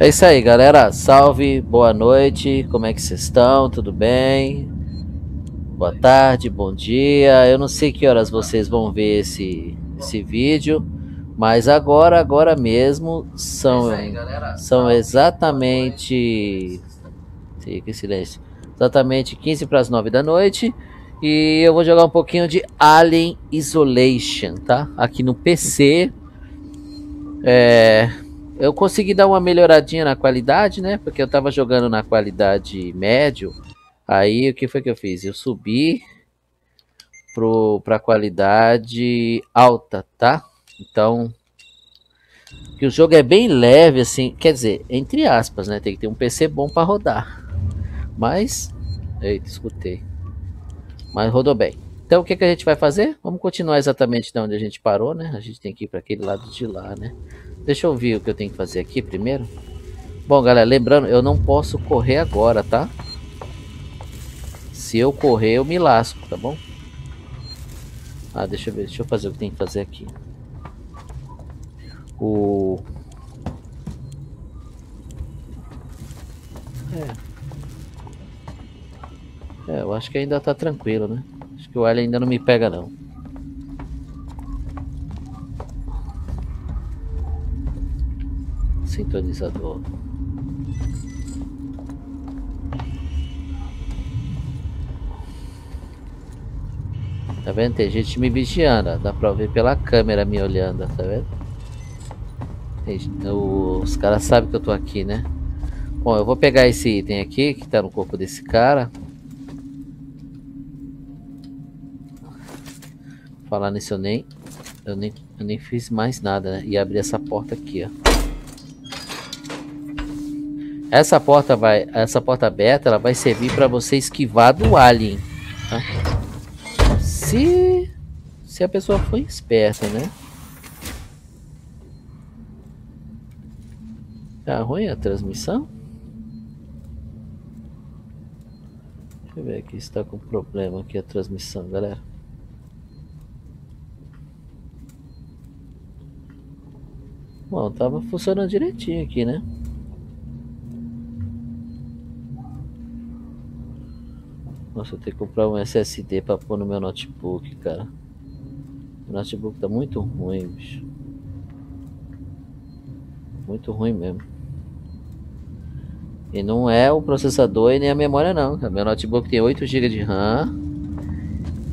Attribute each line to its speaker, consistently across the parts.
Speaker 1: É isso aí, galera. Salve, boa noite. Como é que vocês estão? Tudo bem? Boa tarde, bom dia. Eu não sei que horas vocês vão ver esse, esse vídeo, mas agora, agora mesmo são, aí, são exatamente. Fique silêncio. Exatamente 15 para as 9 da noite. E eu vou jogar um pouquinho de Alien Isolation, tá? Aqui no PC. É, eu consegui dar uma melhoradinha na qualidade, né? Porque eu tava jogando na qualidade médio. Aí o que foi que eu fiz? Eu subi para a qualidade alta, tá? Então, que o jogo é bem leve, assim, quer dizer, entre aspas, né? Tem que ter um PC bom para rodar. Mas, eita, escutei. Mas rodou bem. Então, o que, que a gente vai fazer? Vamos continuar exatamente de onde a gente parou, né? A gente tem que ir para aquele lado de lá, né? Deixa eu ver o que eu tenho que fazer aqui primeiro. Bom, galera, lembrando, eu não posso correr agora, tá? Se eu correr, eu me lasco, tá bom? Ah, deixa eu ver. Deixa eu fazer o que tem que fazer aqui. O... É. É, eu acho que ainda tá tranquilo, né? Acho que o alien ainda não me pega, não. Sintonizador. Tá vendo? Tem gente me vigiando. Dá pra ver pela câmera me olhando, tá vendo? Os caras sabem que eu tô aqui, né? Bom, eu vou pegar esse item aqui que tá no corpo desse cara. Falar nisso eu nem, eu nem, eu nem fiz mais nada, né? E abrir essa porta aqui, ó. Essa porta vai, essa porta aberta, ela vai servir para você esquivar do alien, tá? Se, se a pessoa foi esperta, né? Tá ruim a transmissão? Deixa eu ver aqui se tá com problema aqui a transmissão, galera. Bom, tava funcionando direitinho aqui, né? Nossa, eu tenho que comprar um SSD pra pôr no meu notebook, cara. O notebook tá muito ruim, bicho. Muito ruim mesmo. E não é o processador e nem a memória não. Meu notebook tem 8 GB de RAM.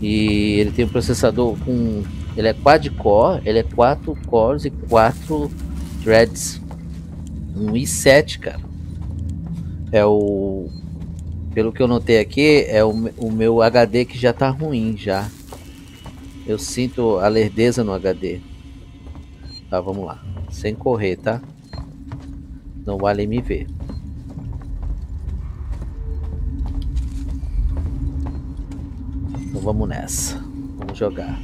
Speaker 1: E ele tem um processador com. Ele é quad-core, ele é 4 cores e 4 threads. Um i7, cara. É o pelo que eu notei aqui, é o, o meu HD que já tá ruim já. Eu sinto a lerdeza no HD. Tá, vamos lá. Sem correr, tá? Não vale me ver. Então vamos nessa. Vamos jogar.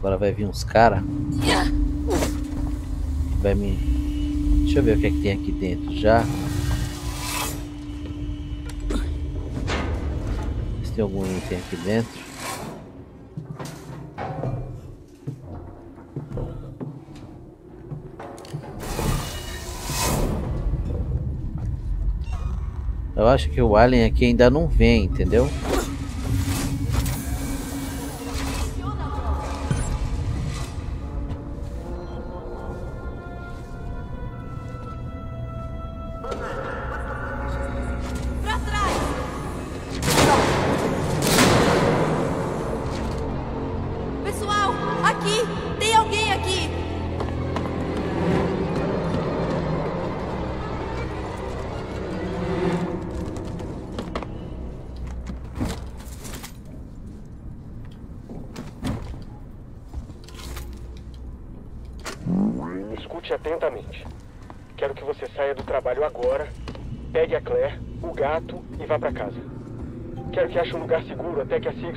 Speaker 1: Agora vai vir uns caras. Vai me. Deixa eu ver o que é que tem aqui dentro já. Se tem algum item aqui dentro. Eu acho que o alien aqui ainda não vem, entendeu?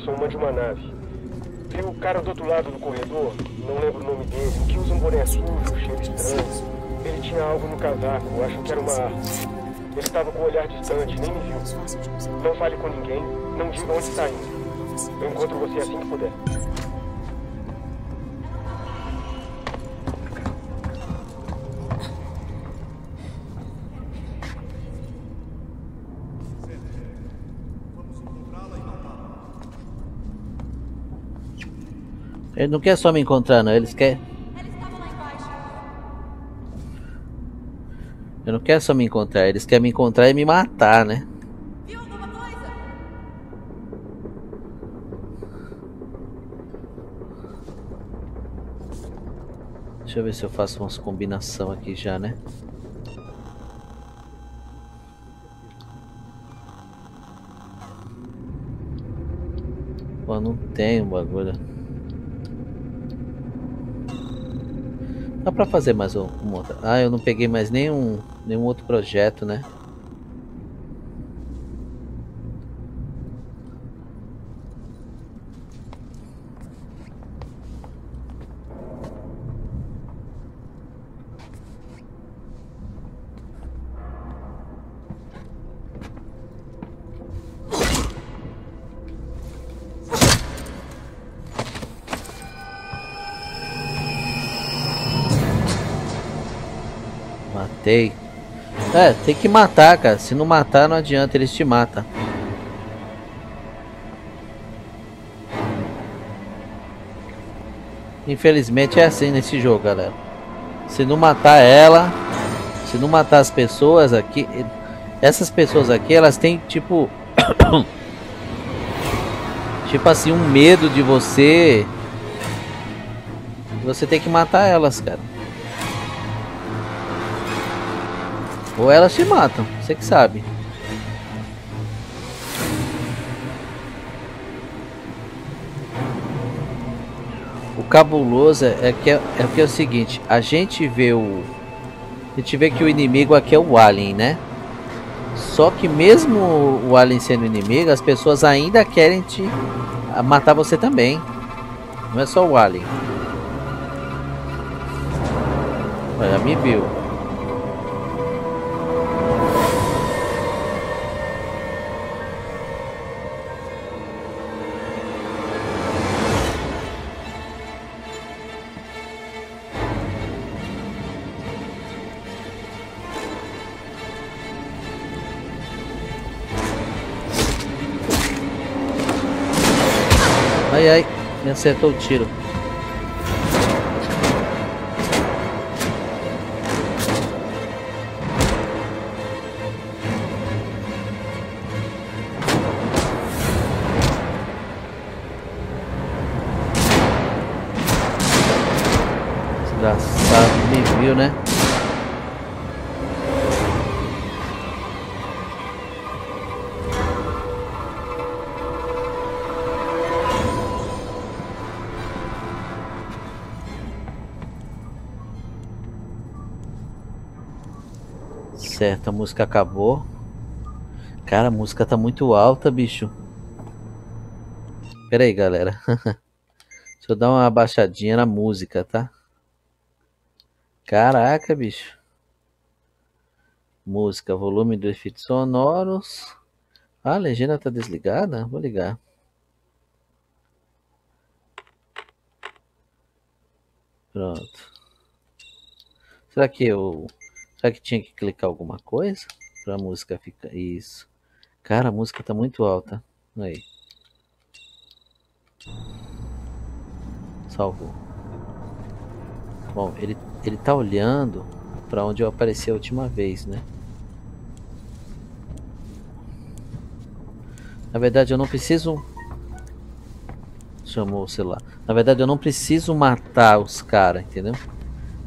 Speaker 2: Sixon mande uma nave. Viu o cara do outro lado do corredor, não lembro o nome dele, que usa um boné sujo, cheiro estranho. Ele tinha algo no casaco, acho que era uma arma. Ele estava com o olhar distante, nem me viu. Não fale com ninguém, não diga onde está indo. Eu encontro você assim que puder.
Speaker 1: Ele não quer só me encontrar, não. Eles querem. Eu não quero só me encontrar, eles querem me encontrar e me matar, né? Deixa eu ver se eu faço umas combinação aqui já, né? Pô, não tem um bagulho. Dá pra fazer mais um, um outro. Ah, eu não peguei mais nenhum, nenhum outro projeto, né? Matei. É, tem que matar, cara. Se não matar, não adianta, eles te matam. Infelizmente é assim nesse jogo, galera. Se não matar ela, se não matar as pessoas aqui, essas pessoas aqui, elas têm tipo tipo assim um medo de você. Você tem que matar elas, cara. Ou elas se matam, você que sabe. O cabuloso é que é, é que é o seguinte, a gente vê o a gente vê que o inimigo aqui é o alien, né? Só que mesmo o alien sendo inimigo, as pessoas ainda querem te matar você também. Não é só o alien. Olha, me viu. Acertou o tiro. Certo, a música acabou. Cara, a música tá muito alta, bicho. Pera aí, galera. Deixa eu dar uma baixadinha na música, tá? Caraca, bicho. Música, volume dos efeitos sonoros. Ah, a legenda tá desligada? Vou ligar. Pronto. Será que eu Será que tinha que clicar alguma coisa? Pra música ficar. Isso. Cara, a música tá muito alta. Aí. Salvou. Bom, ele, ele tá olhando para onde eu apareci a última vez, né? Na verdade, eu não preciso. Chamou, sei lá. Na verdade, eu não preciso matar os caras, entendeu?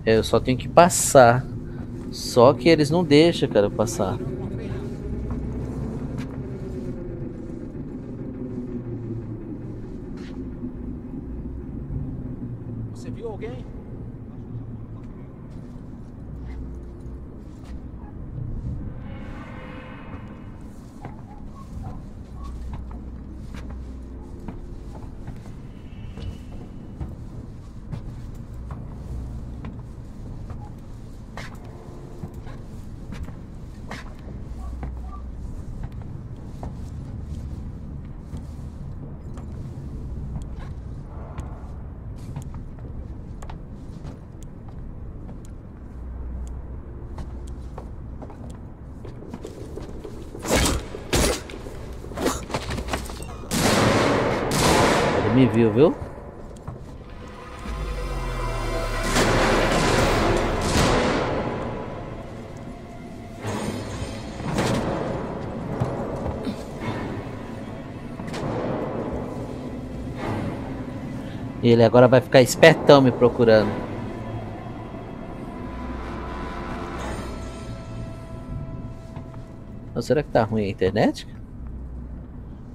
Speaker 1: Eu só tenho que passar só que eles não deixam, cara, passar. Me viu, viu? Ele agora vai ficar espertão me procurando. Ou será que tá ruim a internet?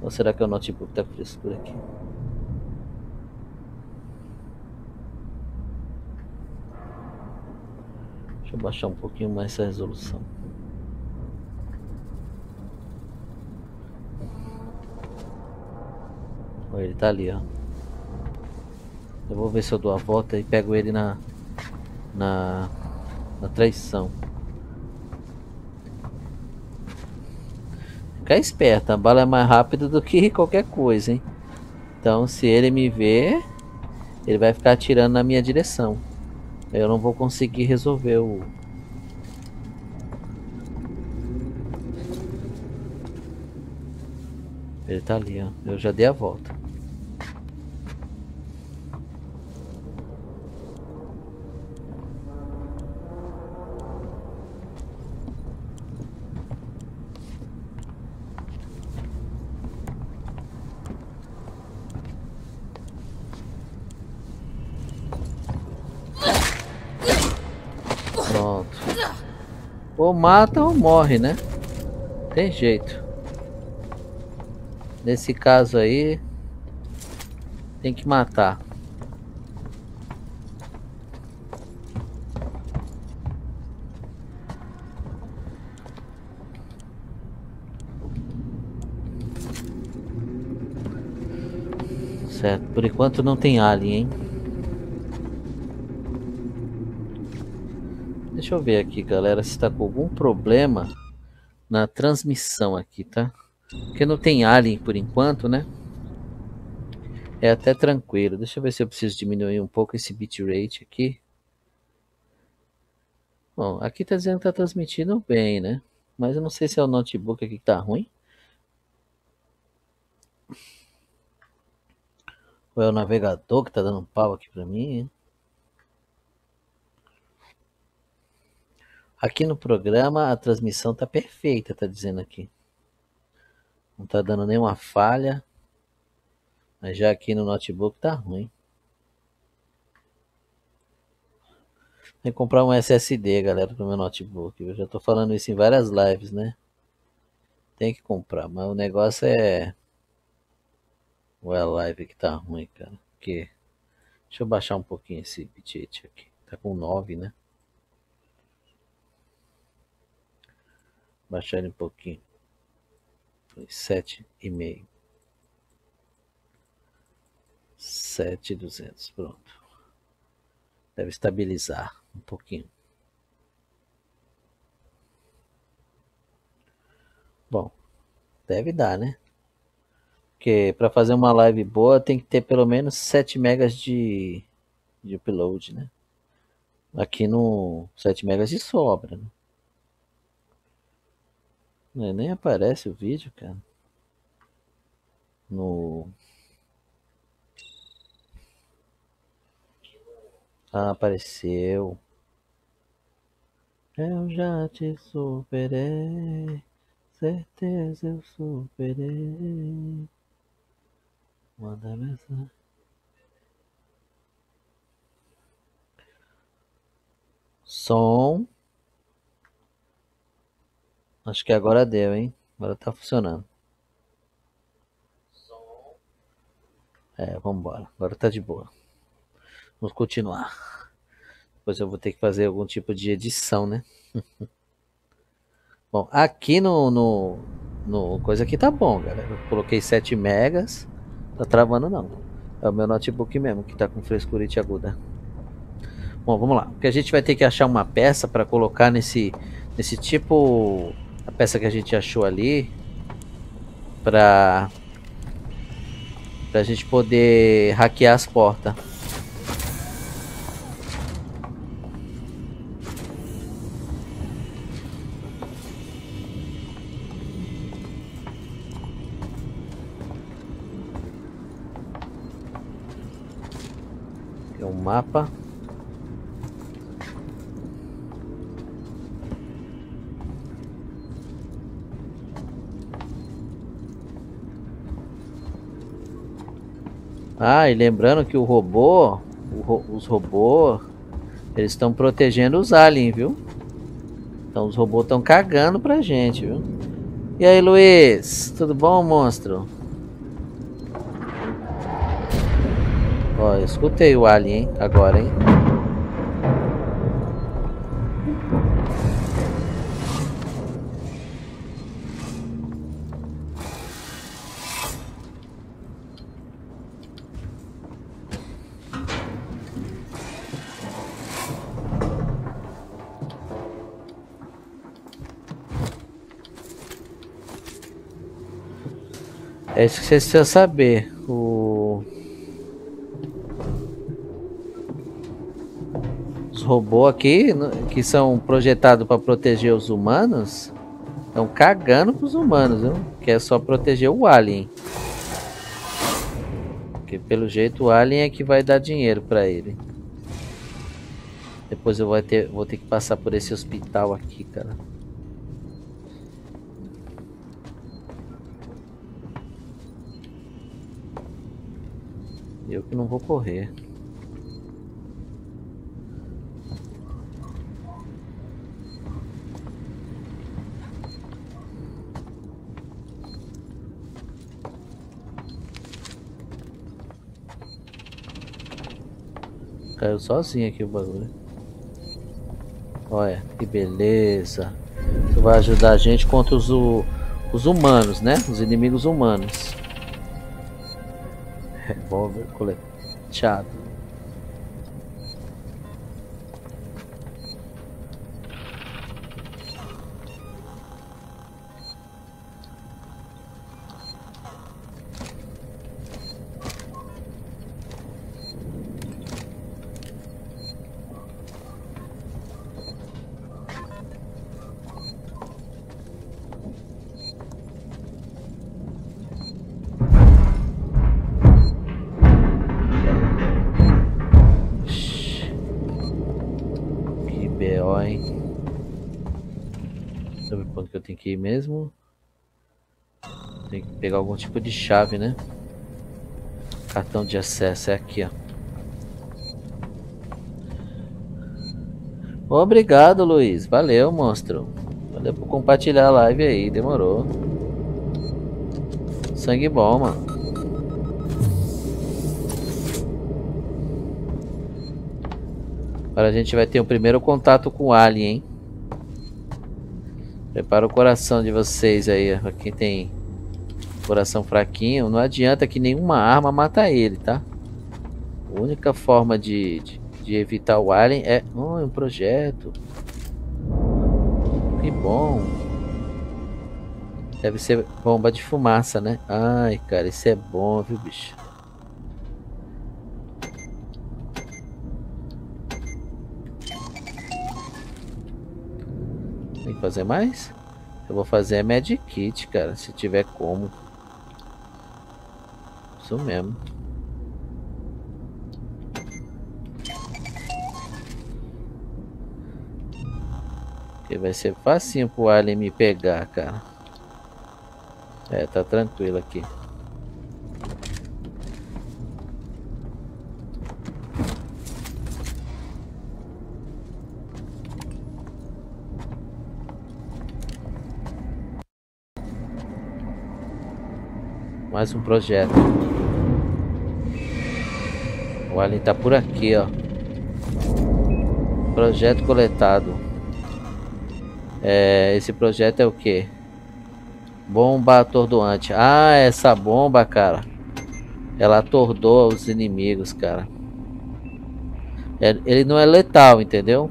Speaker 1: Ou será que é o notebook que tá frescura aqui? Deixa eu baixar um pouquinho mais essa resolução. Olha, ele tá ali, ó. Eu vou ver se eu dou a volta e pego ele na na, na traição. Ficar esperto, a bala é mais rápida do que qualquer coisa, hein? Então, se ele me ver, ele vai ficar atirando na minha direção. Eu não vou conseguir resolver o Ele tá ali, ó. Eu já dei a volta. Pronto. Ou mata ou morre, né? Tem jeito. Nesse caso aí, tem que matar. Certo, por enquanto não tem alien, hein? Deixa eu ver aqui, galera, se tá com algum problema na transmissão aqui, tá? Porque não tem alien por enquanto, né? É até tranquilo. Deixa eu ver se eu preciso diminuir um pouco esse bitrate aqui. Bom, aqui tá dizendo que tá transmitindo bem, né? Mas eu não sei se é o notebook aqui que tá ruim. Ou é o navegador que tá dando um pau aqui pra mim, hein? Aqui no programa a transmissão tá perfeita, tá dizendo aqui. Não tá dando nenhuma falha. Mas já aqui no notebook tá ruim. Tem que comprar um SSD, galera, pro meu notebook. Eu já tô falando isso em várias lives, né? Tem que comprar, mas o negócio é o é live que tá ruim, cara. Porque deixa eu baixar um pouquinho esse bitrate aqui. Tá com 9, né? Baixar ele um pouquinho. sete e meio. sete duzentos pronto. Deve estabilizar um pouquinho. Bom deve dar né? Porque para fazer uma live boa tem que ter pelo menos 7 megas de, de upload né? Aqui no 7 megas de sobra né? É, nem aparece o vídeo, cara. No. Ah, apareceu. Eu já te superei. Certeza eu superei. Manda mensagem. Som. Acho que agora deu, hein? Agora tá funcionando. É, vambora. Agora tá de boa. Vamos continuar. Depois eu vou ter que fazer algum tipo de edição, né? bom, aqui no, no, no coisa aqui tá bom, galera. Eu coloquei 7 megas. Tá travando não. É o meu notebook mesmo que tá com frescurite aguda. Bom, vamos lá. Porque a gente vai ter que achar uma peça para colocar nesse, nesse tipo a peça que a gente achou ali pra pra gente poder hackear as portas. um mapa. Ah, e lembrando que o robô, o, os robôs, eles estão protegendo os aliens, viu? Então os robôs estão cagando pra gente, viu? E aí, Luiz? Tudo bom, monstro? Ó, escutei o alien, hein? Agora, hein? É isso que você precisa saber. O... Os robôs aqui, que são projetados para proteger os humanos, estão cagando pros humanos, viu? Que é só proteger o alien. Porque pelo jeito o alien é que vai dar dinheiro para ele. Depois eu vou ter, vou ter que passar por esse hospital aqui, cara. Eu que não vou correr. Caiu sozinho aqui o bagulho. Olha, que beleza. Tu vai ajudar a gente contra os, os humanos, né? Os inimigos humanos revólver coleteado. Aqui mesmo. Tem que pegar algum tipo de chave, né? Cartão de acesso é aqui, ó. Obrigado, Luiz. Valeu, monstro. Valeu por compartilhar a live aí. Demorou. Sangue bom, mano. Agora a gente vai ter o primeiro contato com o Alien, hein? Prepara o coração de vocês aí, quem tem coração fraquinho. Não adianta que nenhuma arma mata ele, tá? A única forma de, de, de evitar o alien é... Oh, é um projeto. Que bom. Deve ser bomba de fumaça, né? Ai, cara, isso é bom, viu, bicho? Fazer mais? Eu vou fazer a Magic Kit, cara, se tiver como. Isso mesmo. Porque vai ser facinho pro Alien me pegar, cara. É, tá tranquilo aqui. Mais um projeto. O alien tá por aqui, ó. Projeto coletado. É, esse projeto é o que? Bomba atordoante. Ah, essa bomba, cara. Ela atordou os inimigos, cara. É, ele não é letal, entendeu?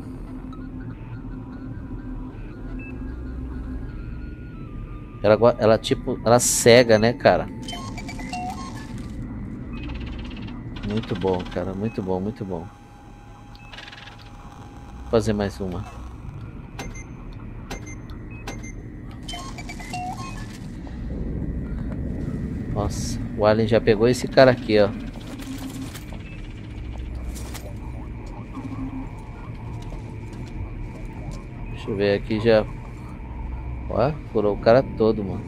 Speaker 1: Ela, ela tipo, ela cega, né, cara? Muito bom, cara. Muito bom, muito bom. Vou fazer mais uma. Nossa, o Alien já pegou esse cara aqui, ó. Deixa eu ver aqui já Ó, furou o cara todo, mano.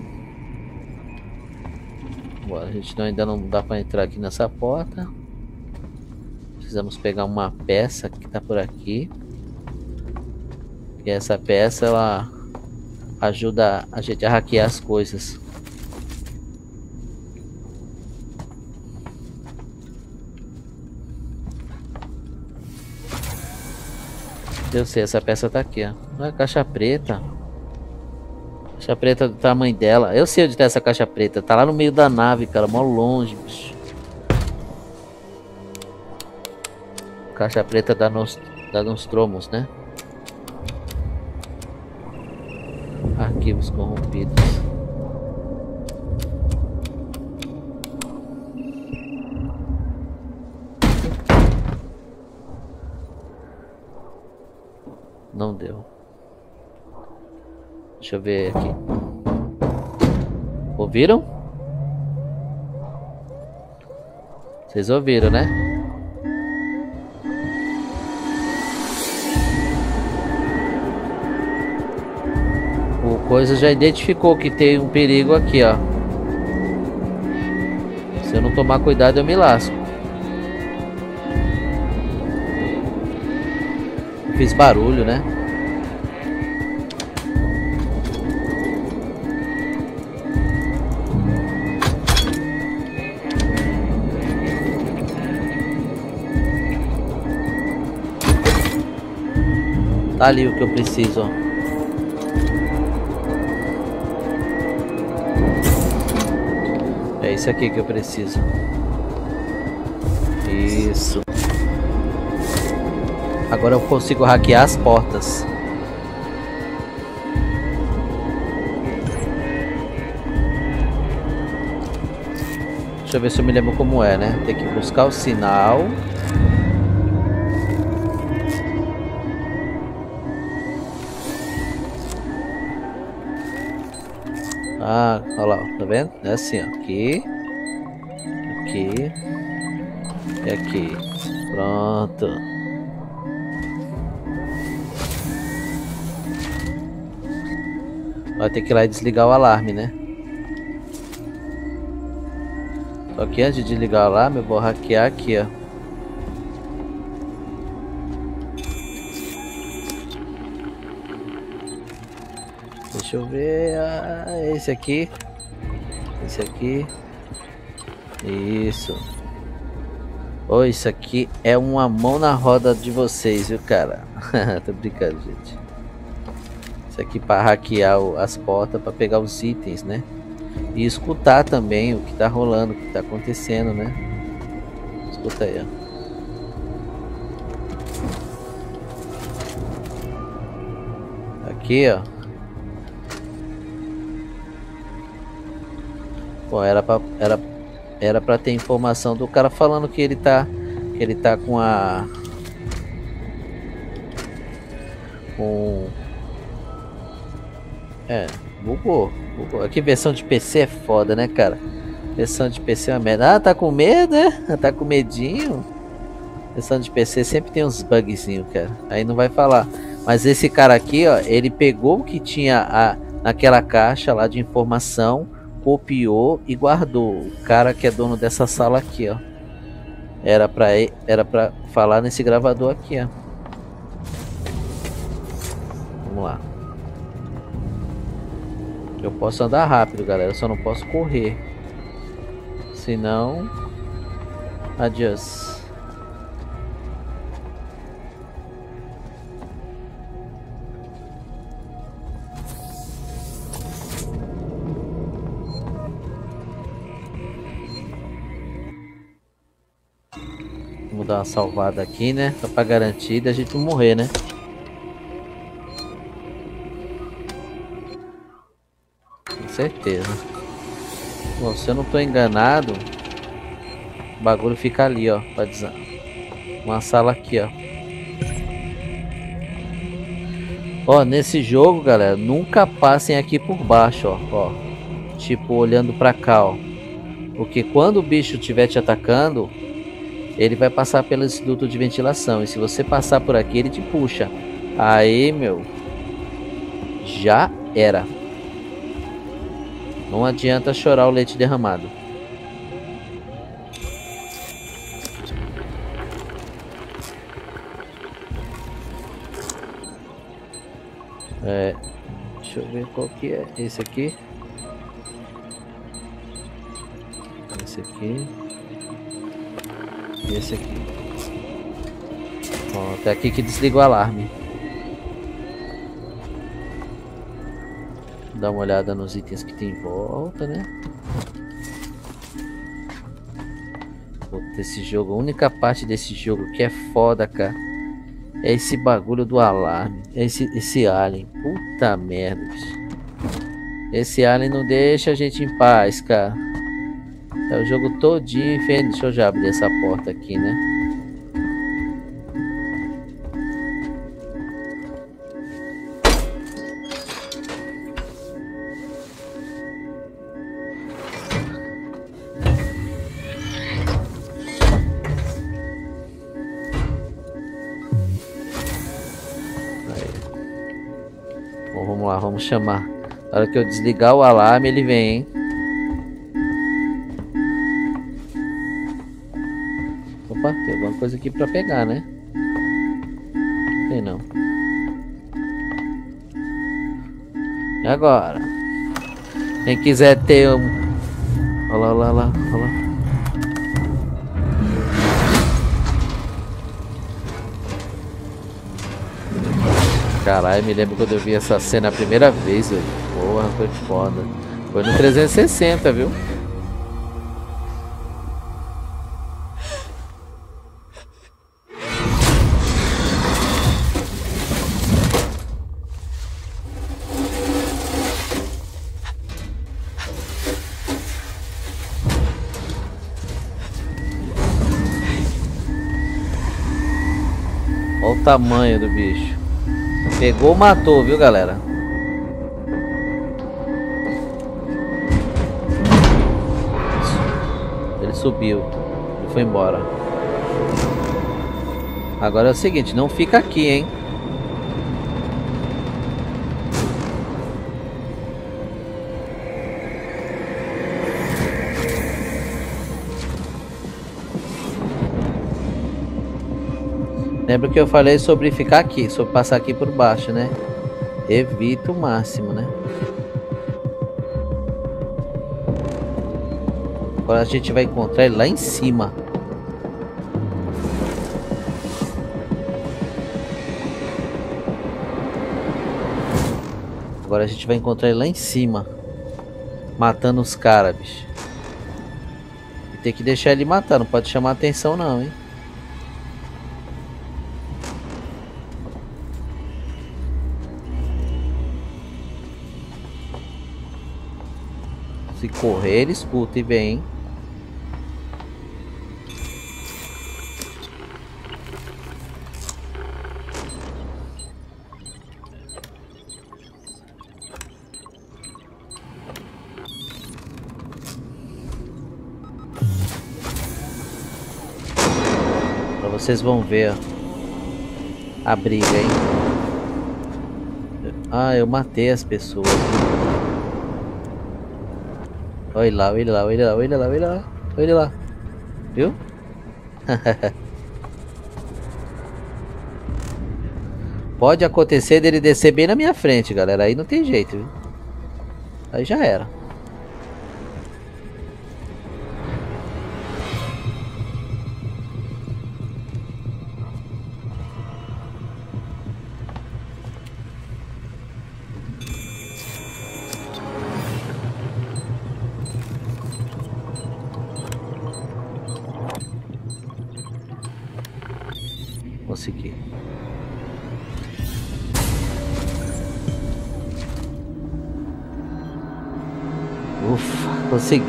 Speaker 1: Bora, a gente não, ainda não dá pra entrar aqui nessa porta. Precisamos pegar uma peça que tá por aqui. E essa peça, ela ajuda a gente a hackear as coisas. Eu sei, essa peça tá aqui, ó. Não é caixa preta. Caixa preta do tamanho dela. Eu sei onde tá essa caixa preta. Tá lá no meio da nave, cara. Mó longe, bicho. Caixa preta da, Nos, da Nostromos, né? Arquivos corrompidos. Não deu. Deixa eu ver aqui. Ouviram? Vocês ouviram, né? O coisa já identificou que tem um perigo aqui, ó. Se eu não tomar cuidado, eu me lasco. Fiz barulho, né? Tá ali o que eu preciso, ó. É isso aqui que eu preciso. Isso. Agora eu consigo hackear as portas. Deixa eu ver se eu me lembro como é, né? Tem que buscar o sinal. Ah, olha lá, tá vendo? É assim, ó. Aqui. Aqui. E aqui. Pronto. Vai ter que ir lá e desligar o alarme, né? Só que antes de desligar o alarme, eu vou hackear aqui, ó. Deixa eu ver. Ah, esse aqui. Esse aqui. Isso. Oh, isso aqui é uma mão na roda de vocês, viu, cara? Tô brincando, gente. Isso aqui para hackear as portas, para pegar os itens, né? E escutar também o que tá rolando, o que tá acontecendo, né? Escuta aí, ó. Aqui, ó. Bom, era pra, era, era pra ter informação do cara falando que ele tá, que ele tá com a... Com é, bugou, bugou. Aqui versão de PC é foda, né, cara? Versão de PC é uma merda. Ah, tá com medo, né? Tá com medinho? Versão de PC sempre tem uns bugzinhos, cara. Aí não vai falar. Mas esse cara aqui, ó, ele pegou o que tinha a, naquela caixa lá de informação, copiou e guardou. O cara que é dono dessa sala aqui, ó. Era pra, era pra falar nesse gravador aqui, ó. Vamos lá. Eu posso andar rápido, galera. Só não posso correr. Senão... Adiós. Dar uma salvada aqui, né? Só pra garantir da gente não morrer, né? certeza. Bom, se eu não tô enganado, o bagulho fica ali, ó. Pra dizer. Uma sala aqui, ó. Ó, nesse jogo, galera, nunca passem aqui por baixo, ó. ó. Tipo, olhando pra cá, ó. Porque quando o bicho estiver te atacando, ele vai passar pelo duto de ventilação. E se você passar por aqui, ele te puxa. Aí, meu, já era. Não adianta chorar o leite derramado. É, deixa eu ver qual que é. Esse aqui. Esse aqui. E esse aqui. Pronto, é aqui que desliga o alarme. Dá uma olhada nos itens que tem em volta, né? Esse jogo, a única parte desse jogo que é foda, cara. É esse bagulho do alarme. É esse, esse alien. Puta merda, bicho. Esse alien não deixa a gente em paz, cara. É o jogo todinho. Deixa eu já abrir essa porta aqui, né? vamos chamar. Na hora que eu desligar o alarme, ele vem, hein? Alguma coisa aqui pra pegar, né? Tem não. E agora? Quem quiser ter um... Olha lá, olha lá, olha lá. Caralho, me lembro quando eu vi essa cena a primeira vez, velho. Porra, foi foda. Foi no 360, viu? Tamanho do bicho. Pegou, matou, viu, galera? Ele subiu e foi embora. Agora é o seguinte, não fica aqui, hein? Lembra que eu falei sobre ficar aqui, sobre passar aqui por baixo, né? Evita o máximo, né? Agora a gente vai encontrar ele lá em cima. Agora a gente vai encontrar ele lá em cima. Matando os caras, bicho. E tem que deixar ele matar, não pode chamar atenção não, hein? Correr, escuta e vem. Pra vocês vão ver a briga, hein? Ah, eu matei as pessoas. Olha lá, olha lá, olha lá, olha lá, olha lá, olha lá. Viu? Pode acontecer dele descer bem na minha frente, galera. Aí não tem jeito, viu? Aí já era.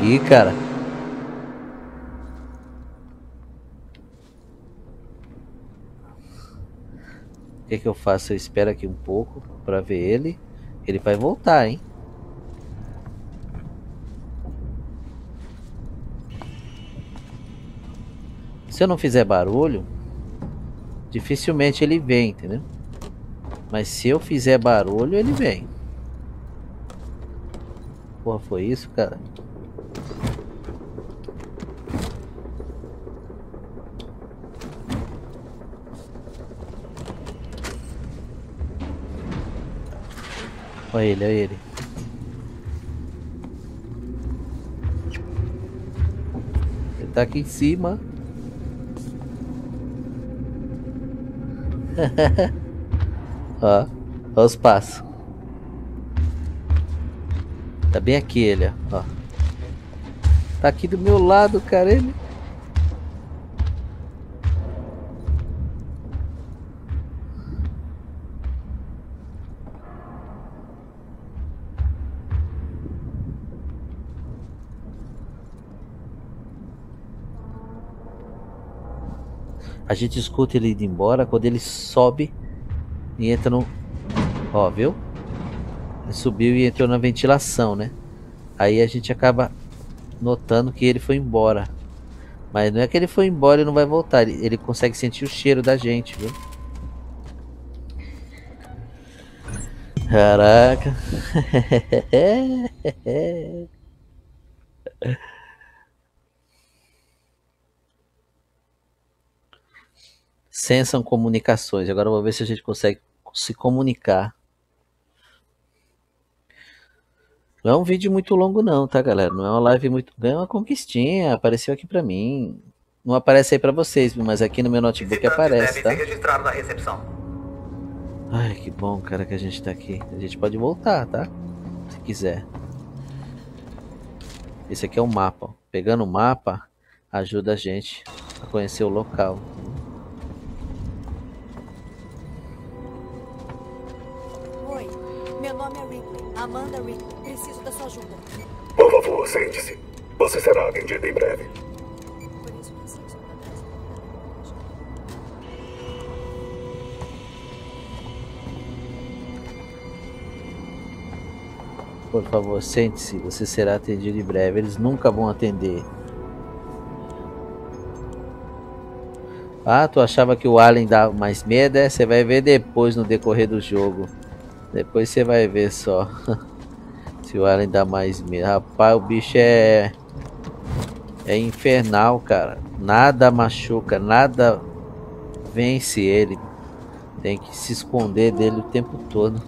Speaker 1: Consegui, cara. O que, que eu faço? Eu espero aqui um pouco para ver ele. Ele vai voltar, hein? Se eu não fizer barulho, dificilmente ele vem, entendeu? Mas se eu fizer barulho, ele vem. porra foi isso, cara? Olha ele, olha ele. Ele tá aqui em cima. ó, ó os passos. Tá bem aqui ele, ó. Tá aqui do meu lado, cara, ele. A gente escuta ele indo embora quando ele sobe e entra no. Ó, viu? Ele subiu e entrou na ventilação, né? Aí a gente acaba notando que ele foi embora. Mas não é que ele foi embora e não vai voltar. Ele, ele consegue sentir o cheiro da gente, viu? Caraca. Sensam comunicações. Agora vou ver se a gente consegue se comunicar. Não é um vídeo muito longo não, tá, galera? Não é uma live muito... Ganhou uma conquistinha, apareceu aqui pra mim. Não aparece aí pra vocês, mas aqui no meu notebook aparece, tá? registrado na recepção. Ai, que bom, cara, que a gente tá aqui. A gente pode voltar, tá? Se quiser. Esse aqui é o mapa. Pegando o mapa, ajuda a gente a conhecer o local.
Speaker 3: Amanda Ripley, preciso da sua ajuda.
Speaker 4: Por favor, sente-se. Você será atendida em breve.
Speaker 1: Por favor, sente-se. Você será atendido em breve. Eles nunca vão atender. Ah, tu achava que o Alien dava mais medo? É? Você vai ver depois no decorrer do jogo. Depois você vai ver só. Se o Alien dá mais medo. Rapaz, o bicho é. É infernal, cara. Nada machuca, nada vence ele. Tem que se esconder dele o tempo todo.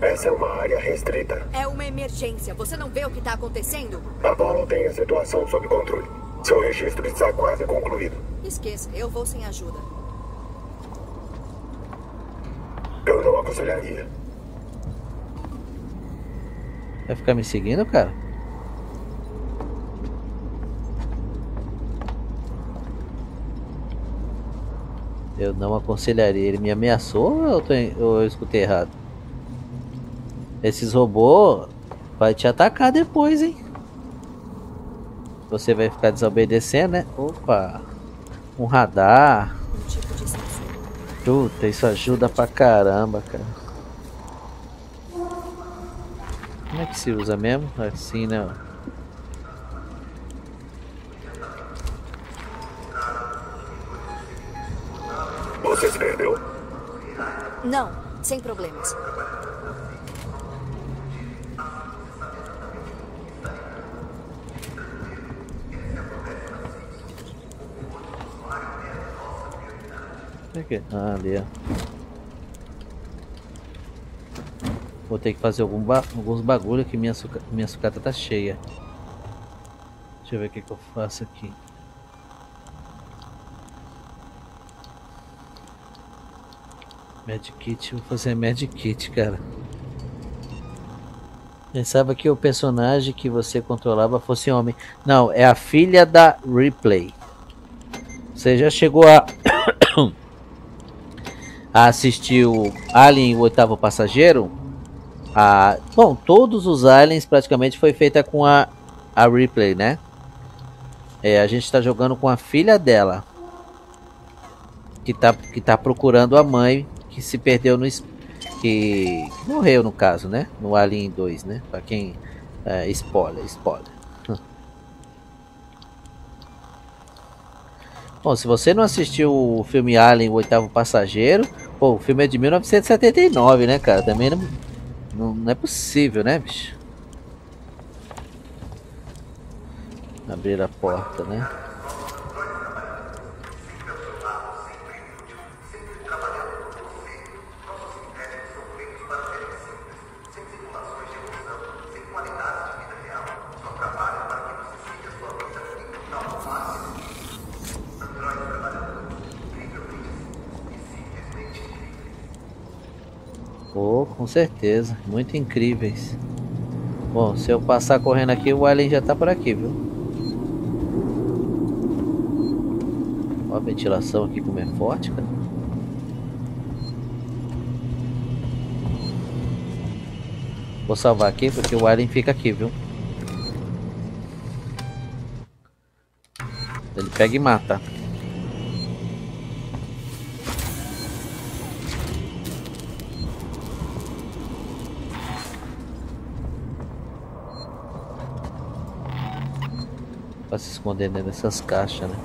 Speaker 4: Essa é uma área restrita.
Speaker 3: É uma emergência. Você não vê o que está acontecendo?
Speaker 4: Apollo tem a situação sob controle. Seu registro está quase concluído.
Speaker 3: Esqueça, eu vou sem ajuda.
Speaker 4: Eu não aconselharia.
Speaker 1: Vai ficar me seguindo, cara? Eu não aconselharia. Ele me ameaçou ou eu, tô, eu escutei errado? Esses robôs vai te atacar depois, hein? Você vai ficar desobedecendo, né? Opa! Um radar. Puta, isso ajuda pra caramba, cara. Como é que se usa mesmo? Assim, né?
Speaker 3: Sem problemas.
Speaker 1: Ah, ali, ó. Vou ter que fazer algum ba alguns bagulho que minha, suca minha sucata tá cheia. Deixa eu ver o que, que eu faço aqui. Medkit, vou fazer Medkit, cara. Pensava que o personagem que você controlava fosse homem. Não, é a filha da Replay. Você já chegou a a assistir o Alien o Oitavo Passageiro, A, bom, todos os aliens praticamente foi feita com a, a Ripley, né? É, a gente está jogando com a filha dela. Que tá, que tá procurando a mãe que se perdeu no... Que, morreu no caso, né? No Alien 2, né? Pra quem... É, spoiler, spoiler. Bom, se você não assistiu o filme Alien, o oitavo passageiro, pô, o filme é de 1979, né, cara? Também não, não, não é possível, né, bicho? Abrir a porta, né? Com certeza. Muito incríveis. Bom, se eu passar correndo aqui, o alien já tá por aqui, viu? Olha a ventilação aqui como é forte, cara. Vou salvar aqui porque o alien fica aqui, viu? Ele pega e mata. Esconder dentro dessas caixas, né?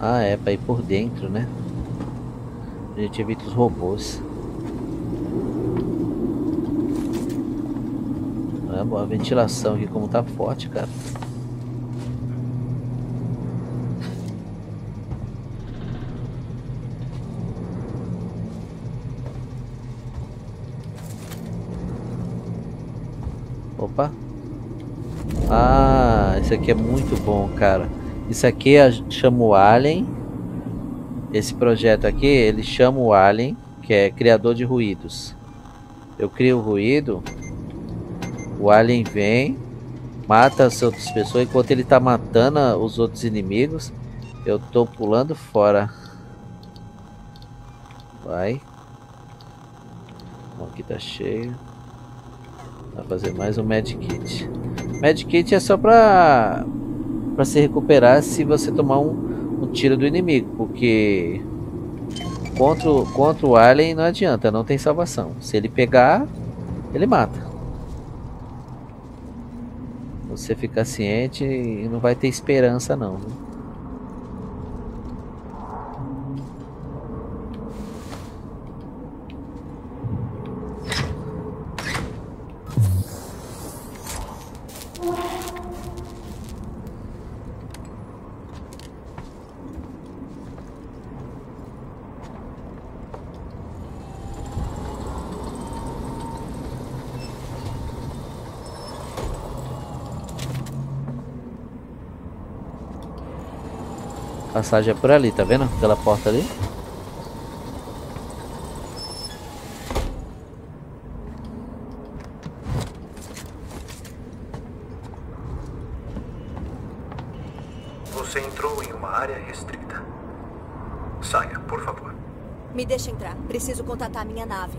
Speaker 1: Ah, é, pra ir por dentro, né? A gente evita os robôs. A ventilação aqui como tá forte, cara. Opa. Ah, isso aqui é muito bom, cara. Isso aqui é, chama o Alien. Esse projeto aqui, ele chama o Alien, que é criador de ruídos. Eu crio o ruído o alien vem, mata as outras pessoas. Enquanto ele tá matando os outros inimigos, eu tô pulando fora. Vai. Bom, aqui tá cheio. Vai fazer mais um medkit. Medkit é só pra, pra se recuperar se você tomar um, um tiro do inimigo. Porque contra, contra o alien não adianta, não tem salvação. Se ele pegar, ele mata. Você fica ciente e não vai ter esperança não. Passagem é por ali, tá vendo? Aquela porta ali.
Speaker 5: Você entrou em uma área restrita. Saia, por favor.
Speaker 3: Me deixa entrar. Preciso contatar minha nave.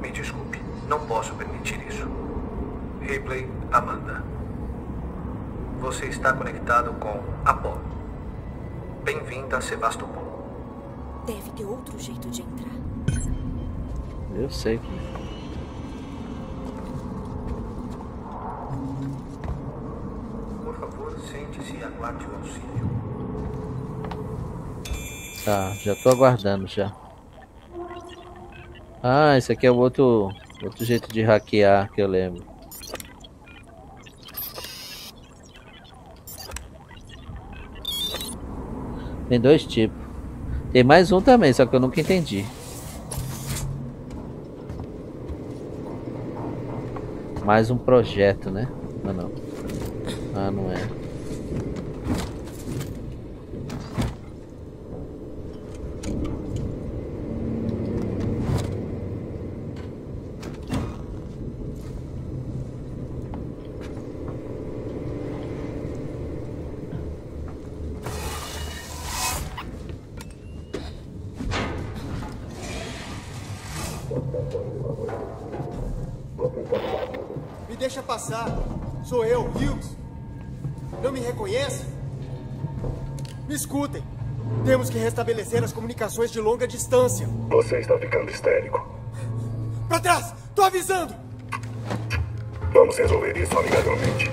Speaker 5: Me desculpe. Não posso permitir isso. Ripley, Amanda. Você está conectado com Apollo. Bem-vinda a Sebastopol.
Speaker 3: Deve ter outro jeito de entrar.
Speaker 1: Eu sei que.
Speaker 5: Por favor, sente-se e aguarde o auxílio.
Speaker 1: Tá, já tô aguardando já. Ah, esse aqui é o outro, outro jeito de hackear que eu lembro. Tem dois tipos. Tem mais um também, só que eu nunca entendi. Mais um projeto, né? Não, não. Ah, não é.
Speaker 6: As comunicações de longa distância.
Speaker 4: Você está ficando histérico.
Speaker 6: Pra trás! Tô avisando!
Speaker 4: Vamos resolver isso amigavelmente.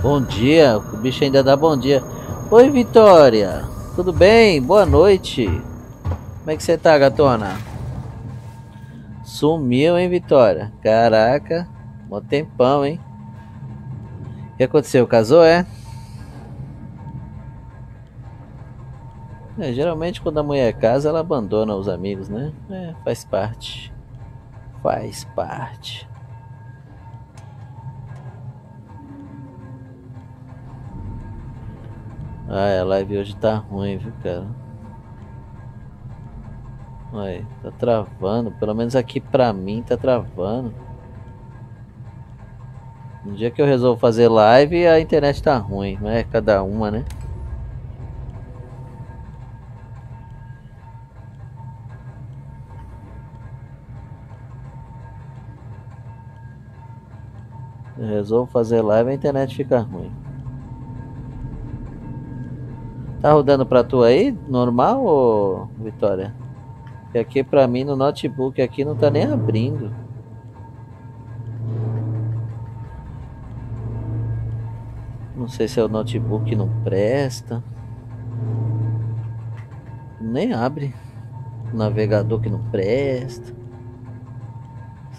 Speaker 1: Bom dia, o bicho ainda dá bom dia. Oi, Vitória. Tudo bem? Boa noite. Como é que você tá, gatona? Sumiu, hein, Vitória? Caraca, mó tempão, hein? O que aconteceu? Casou, é? É, geralmente quando a mulher casa, ela abandona os amigos, né? É, faz parte. Faz parte. Ah, a live hoje tá ruim, viu, cara? Olha, tá travando. Pelo menos aqui pra mim tá travando. No dia que eu resolvo fazer live, a internet tá ruim. Mas é cada uma, né? Eu resolvo fazer live, a internet fica ruim. Tá rodando pra tu aí? Normal ou Vitória? Porque aqui pra mim no notebook aqui não tá nem abrindo. Não sei se é o notebook que não presta. Nem abre. O navegador que não presta.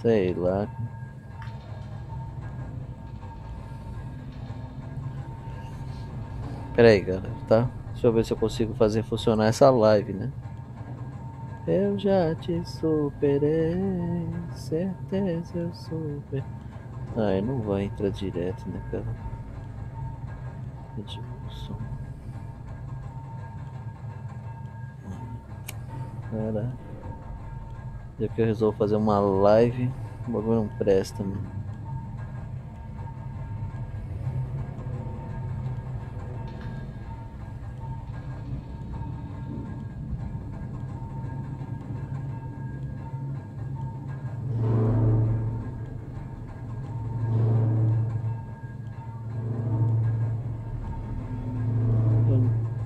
Speaker 1: Sei lá. Pera aí, galera, tá? Deixa eu ver se eu consigo fazer funcionar essa live, né? Eu já te superei, certeza eu super. Ah, não vai entrar direto, né, cara? Edilson. Caraca. Já que eu resolvo fazer uma live, o bagulho não presta, mano.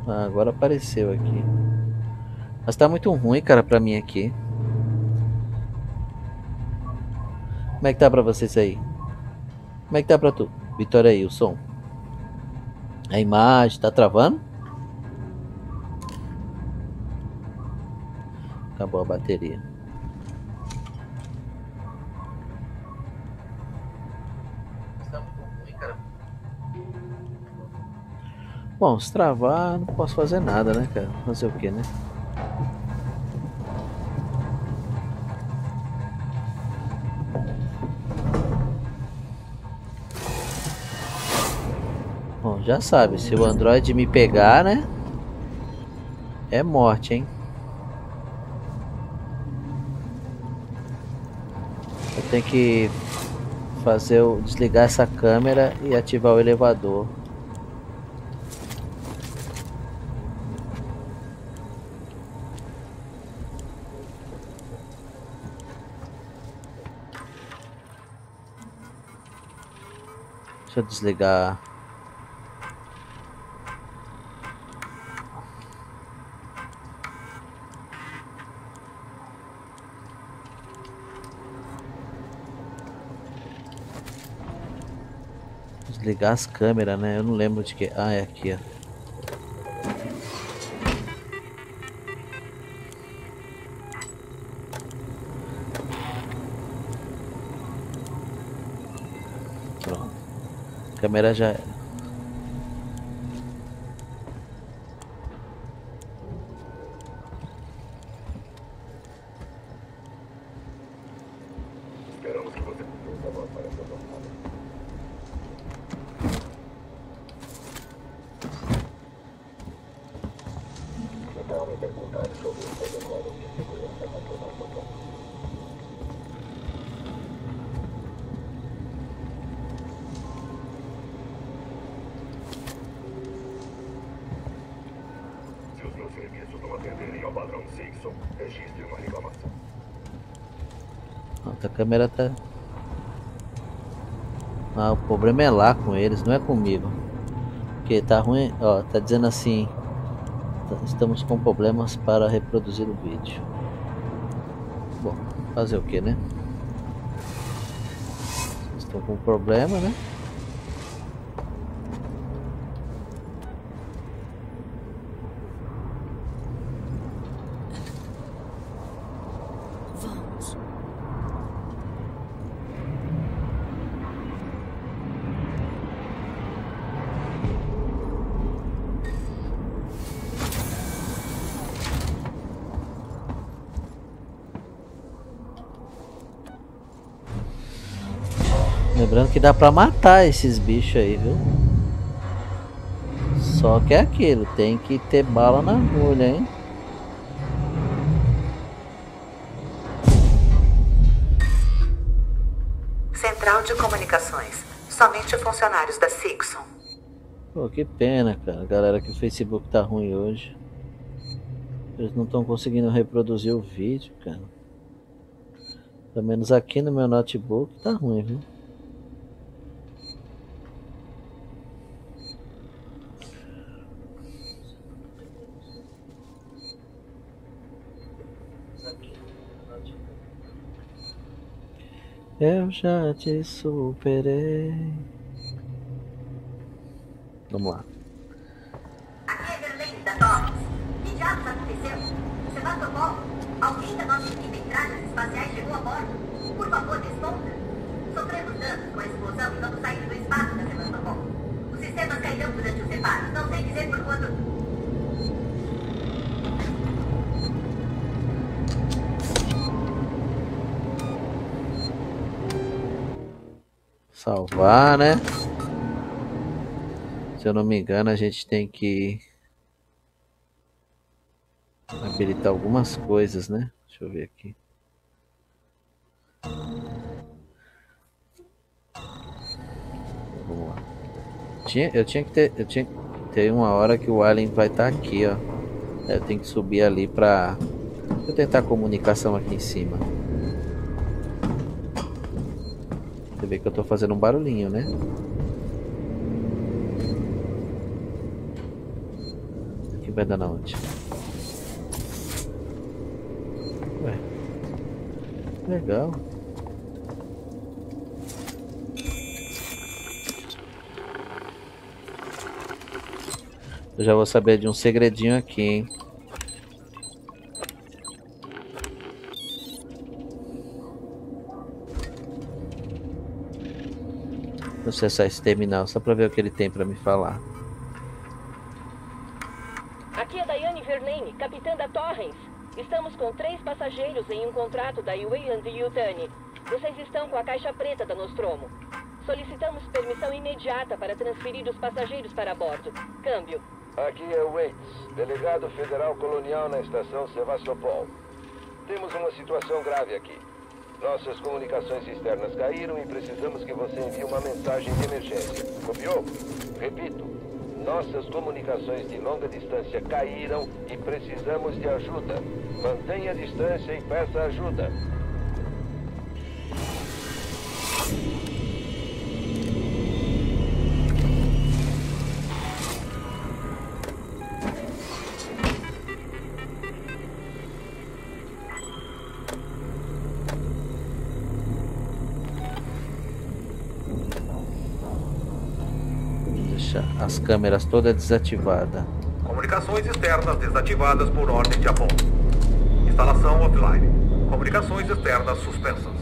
Speaker 1: Ah, agora apareceu aqui. Mas tá muito ruim, cara, pra mim aqui. Como é que tá pra vocês aí? Como é que tá pra tu? Vitória aí, o som. A imagem, tá travando? Acabou a bateria. Bom, se travar, não posso fazer nada, né, cara? Fazer o que, né? Bom, já sabe, se o Android me pegar, né? É morte, hein? Eu tenho que fazer o desligar essa câmera e ativar o elevador. Deixa eu desligar. Desligar as câmeras, né? Eu não lembro de que. Ah, é aqui, ó. A câmera já era.
Speaker 4: Esperamos que você cumpra agora para essa tomada. Não me perguntar sobre os protocolos de segurança nacional total. Se os meus serviços não atenderem ao padrão Simpson, registre uma reclamação.
Speaker 1: Outra câmera tá. Ah, o problema é lá com eles, não é comigo. Porque tá ruim, ó, tá dizendo assim. "Tá- Estamos com problemas para reproduzir o vídeo. Bom, fazer o que, né? Vocês Estão com problema, né?
Speaker 7: Vamos.
Speaker 1: Lembrando que dá pra matar esses bichos aí, viu? Só que é aquilo, tem que ter bala na agulha, hein?
Speaker 8: Central de Comunicações. Somente funcionários da Sixon.
Speaker 1: Pô, que pena, cara. Galera, que o Facebook tá ruim hoje. Eles não estão conseguindo reproduzir o vídeo, cara. Pelo menos aqui no meu notebook tá ruim, viu? Eu já te superei. Vamos lá.
Speaker 8: Aqui é Verlaine da Torres. Que diabos aconteceu? Sebastopol, alguém da nossa equipe de trajes espaciais chegou a bordo. Por favor, responda. Sofremos danos com a explosão e vamos sair do espaço da Sebastopol. Os sistemas cairão durante os reparos. Não sei dizer por quanto...
Speaker 1: Salvar, né? Se eu não me engano, a gente tem que habilitar algumas coisas, né? Deixa eu ver aqui. Vamos lá. Tinha, eu tinha que ter, eu tinha ter uma hora que o alien vai estar aqui, ó. Eu tenho que subir ali pra Deixa eu tentar a comunicação aqui em cima. Você vê que eu tô fazendo um barulhinho, né? Aqui vai dar na onde? Ué. Legal. Eu já vou saber de um segredinho aqui, hein? Acessar esse terminal só pra ver o que ele tem pra me falar.
Speaker 9: Aqui é Daiane Verlaine, capitã da Torrens. Estamos com três passageiros em um contrato da Wayland Yutani. Vocês estão com a caixa preta da Nostromo. Solicitamos permissão imediata para transferir os passageiros para bordo. Câmbio.
Speaker 10: Aqui é Waits, delegado federal colonial na estação Sevastopol. Temos uma situação grave aqui. Nossas comunicações externas caíram e precisamos que você envie uma mensagem de emergência. Copiou? Repito, nossas comunicações de longa distância caíram e precisamos de ajuda. Mantenha a distância e peça ajuda.
Speaker 1: Câmeras todas desativadas.
Speaker 5: Comunicações externas desativadas por ordem de Apollo. Instalação offline. Comunicações externas suspensas.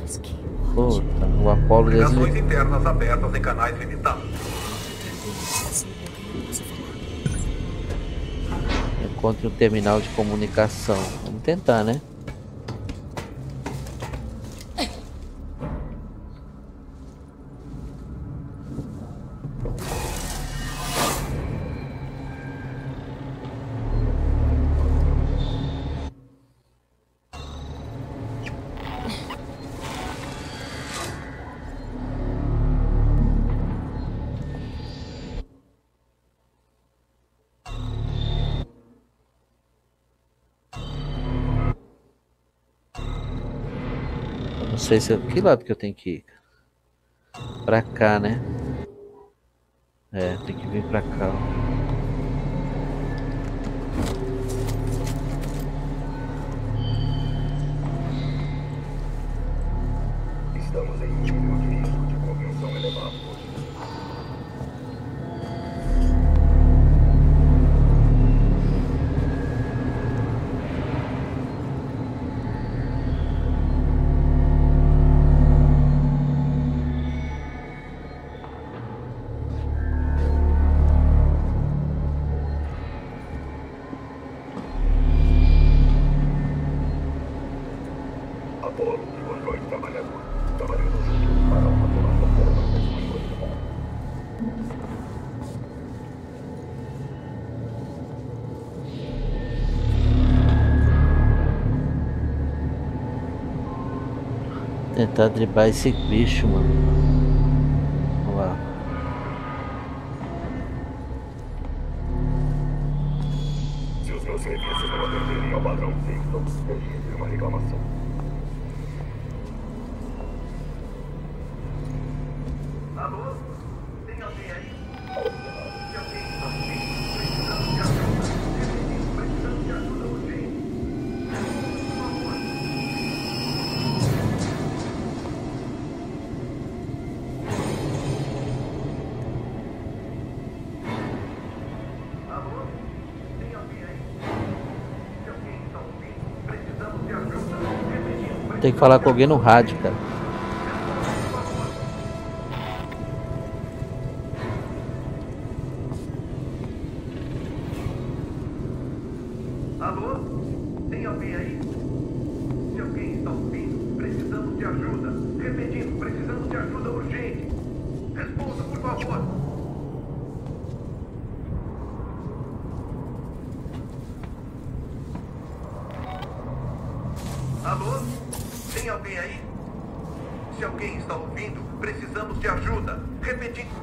Speaker 7: Mas que
Speaker 1: Puta, o Apollo
Speaker 5: Comunicações
Speaker 1: desligou.
Speaker 5: internas abertas em canais limitados.
Speaker 1: Encontre um terminal de comunicação. Vamos tentar, né? Não sei se... Que lado que eu tenho que ir? Pra cá, né? É, tem que vir pra cá. ó. Tentar driblar esse bicho, mano. Vamos lá.
Speaker 4: Se os meus serviços não atenderem ao padrão Simpson, registre uma reclamação.
Speaker 1: Falar com alguém no rádio, cara.
Speaker 5: Ouvindo, precisamos de ajuda. Repetindo.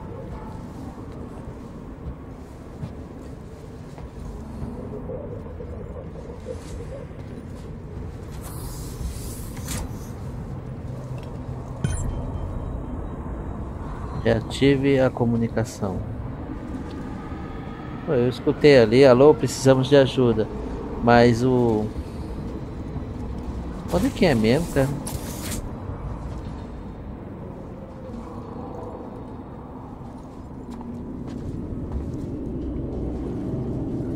Speaker 1: Reative a comunicação. Eu escutei ali, alô, precisamos de ajuda. Mas o. Onde que é mesmo, cara?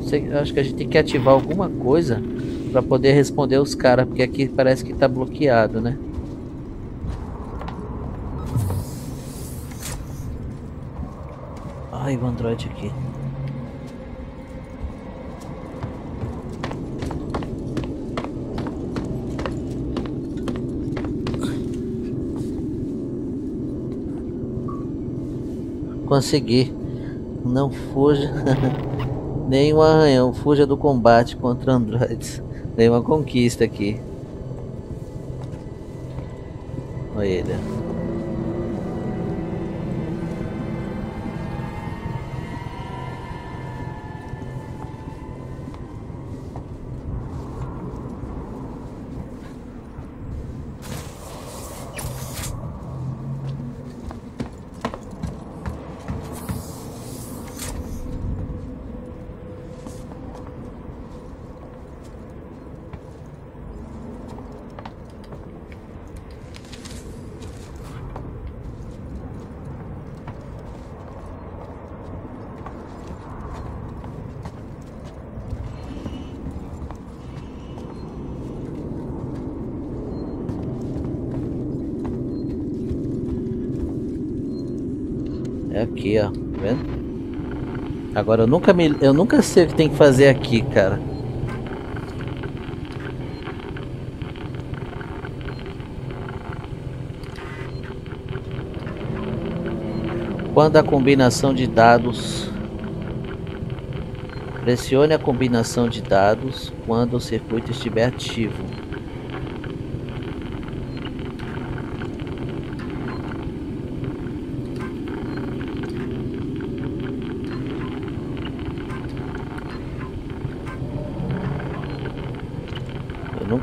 Speaker 1: Sei- acho que a gente tem que ativar alguma coisa para poder responder os caras, porque aqui parece que tá bloqueado, né? Ai, o Android aqui. Consegui. Não fuja. Nem um arranhão. Fuja do combate contra androides. Dei uma conquista aqui. Olha ele. Agora eu nunca me. Eu nunca sei o que tem que fazer aqui, cara. Quando a combinação de dados. Pressione a combinação de dados quando o circuito estiver ativo.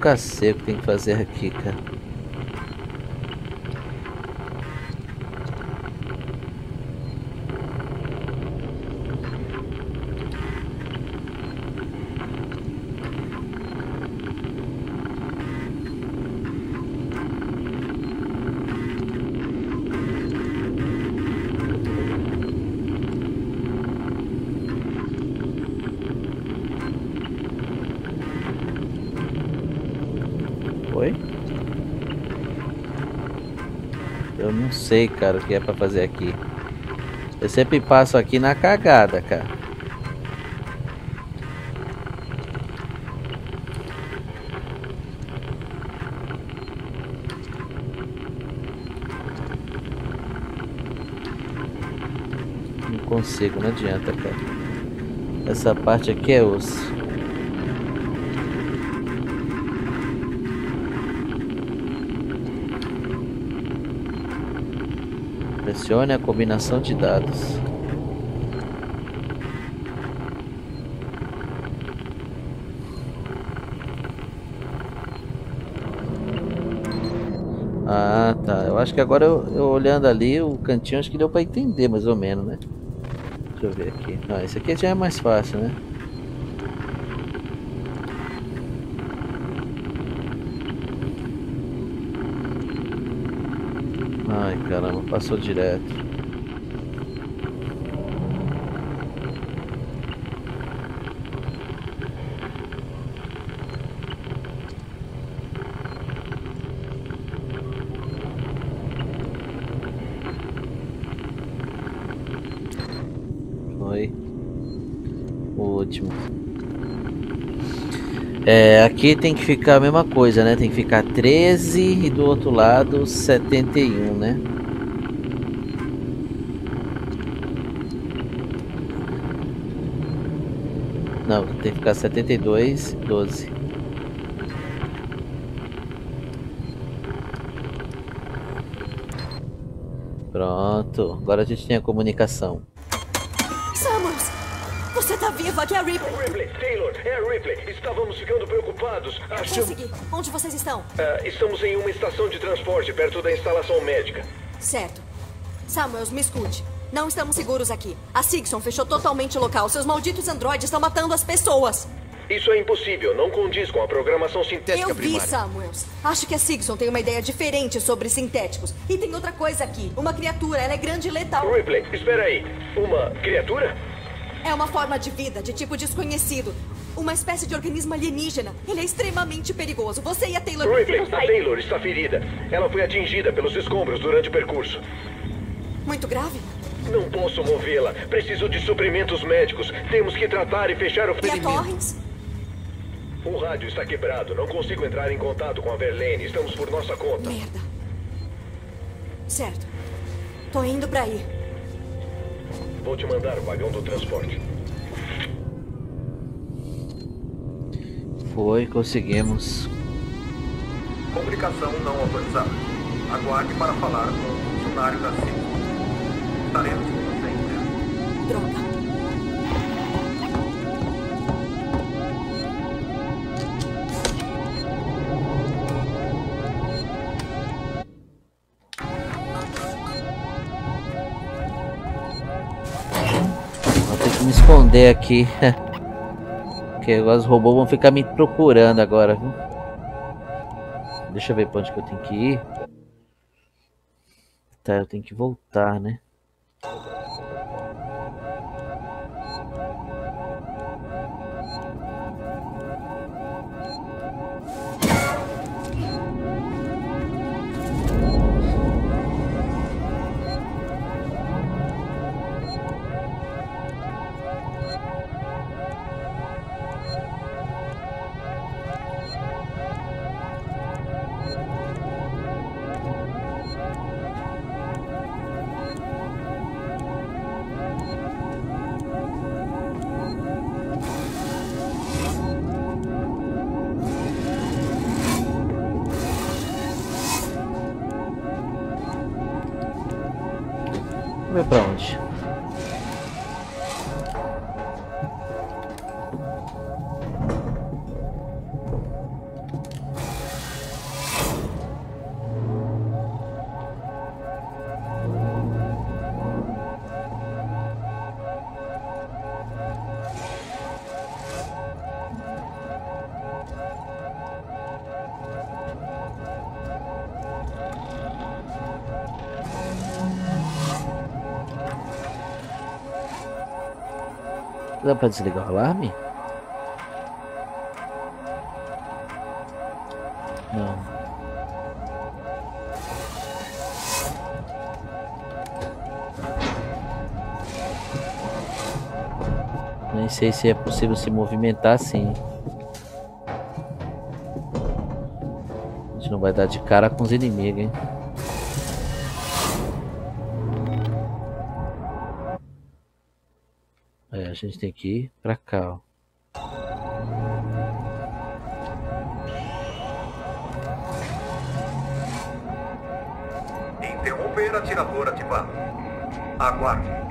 Speaker 1: Eu nunca sei o que tem que fazer aqui, cara. Oi? Eu não sei, cara, o que é pra fazer aqui. Eu sempre passo aqui na cagada, cara. Não consigo, não adianta, cara. Essa parte aqui é osso. Selecione a combinação de dados. Ah, tá. Eu acho que agora eu, eu olhando ali o cantinho, acho que deu pra entender mais ou menos, né? Deixa eu ver aqui. Não, esse aqui já é mais fácil, né? Ai, caramba, passou direto. Foi. O último. É, aqui tem que ficar a mesma coisa, né? Tem que ficar 13 e do outro lado 71, né? Não, tem que ficar 72 e 12. Pronto, agora a gente tem a comunicação.
Speaker 3: Samus! Você tá viva, aqui é a Ripley.
Speaker 2: Ripley, Taylor, é Ripley. Estávamos ficando preocupados. Achamos.
Speaker 3: Consegui. Onde vocês estão?
Speaker 2: Ah, estamos em uma estação de transporte perto da instalação médica.
Speaker 3: Certo. Samuels, me escute. Não estamos seguros aqui. A Sigson fechou totalmente o local. Seus malditos androides estão matando as pessoas.
Speaker 2: Isso é impossível, não condiz com a programação sintética
Speaker 3: Eu vi,
Speaker 2: primária.
Speaker 3: Samuels. Acho que a Sigson tem uma ideia diferente sobre sintéticos. E tem outra coisa aqui. Uma criatura. Ela é grande e letal.
Speaker 2: Ripley, espera aí. Uma criatura?
Speaker 3: É uma forma de vida, de tipo desconhecido. Uma espécie de organismo alienígena. Ele é extremamente perigoso. Você e a Taylor
Speaker 2: Ripley, a. Taylor está ferida. Ela foi atingida pelos escombros durante o percurso.
Speaker 3: Muito grave?
Speaker 2: Não posso movê-la. Preciso de suprimentos médicos. Temos que tratar e fechar o
Speaker 3: E a
Speaker 2: ferimento. O rádio está quebrado. Não consigo entrar em contato com a Verlaine. Estamos por nossa conta.
Speaker 3: Merda. Certo. Tô indo pra aí.
Speaker 2: Vou te mandar o vagão do transporte.
Speaker 1: Foi, conseguimos.
Speaker 5: Comunicação não autorizada. Aguarde para falar com o funcionário da CIP. Com.
Speaker 3: Droga.
Speaker 1: Vou ter que me esconder aqui. Porque agora os robôs vão ficar me procurando agora, viu? Deixa eu ver pra onde que eu tenho que ir. Tá, eu tenho que voltar, né? Okay. Ver pra onde. Dá pra desligar o alarme? Não. Nem sei se é possível se movimentar assim. A gente não vai dar de cara com os inimigos, hein? Gente tem que ir pra cá, ó.
Speaker 4: Interromper atirador ativado. Aguarde.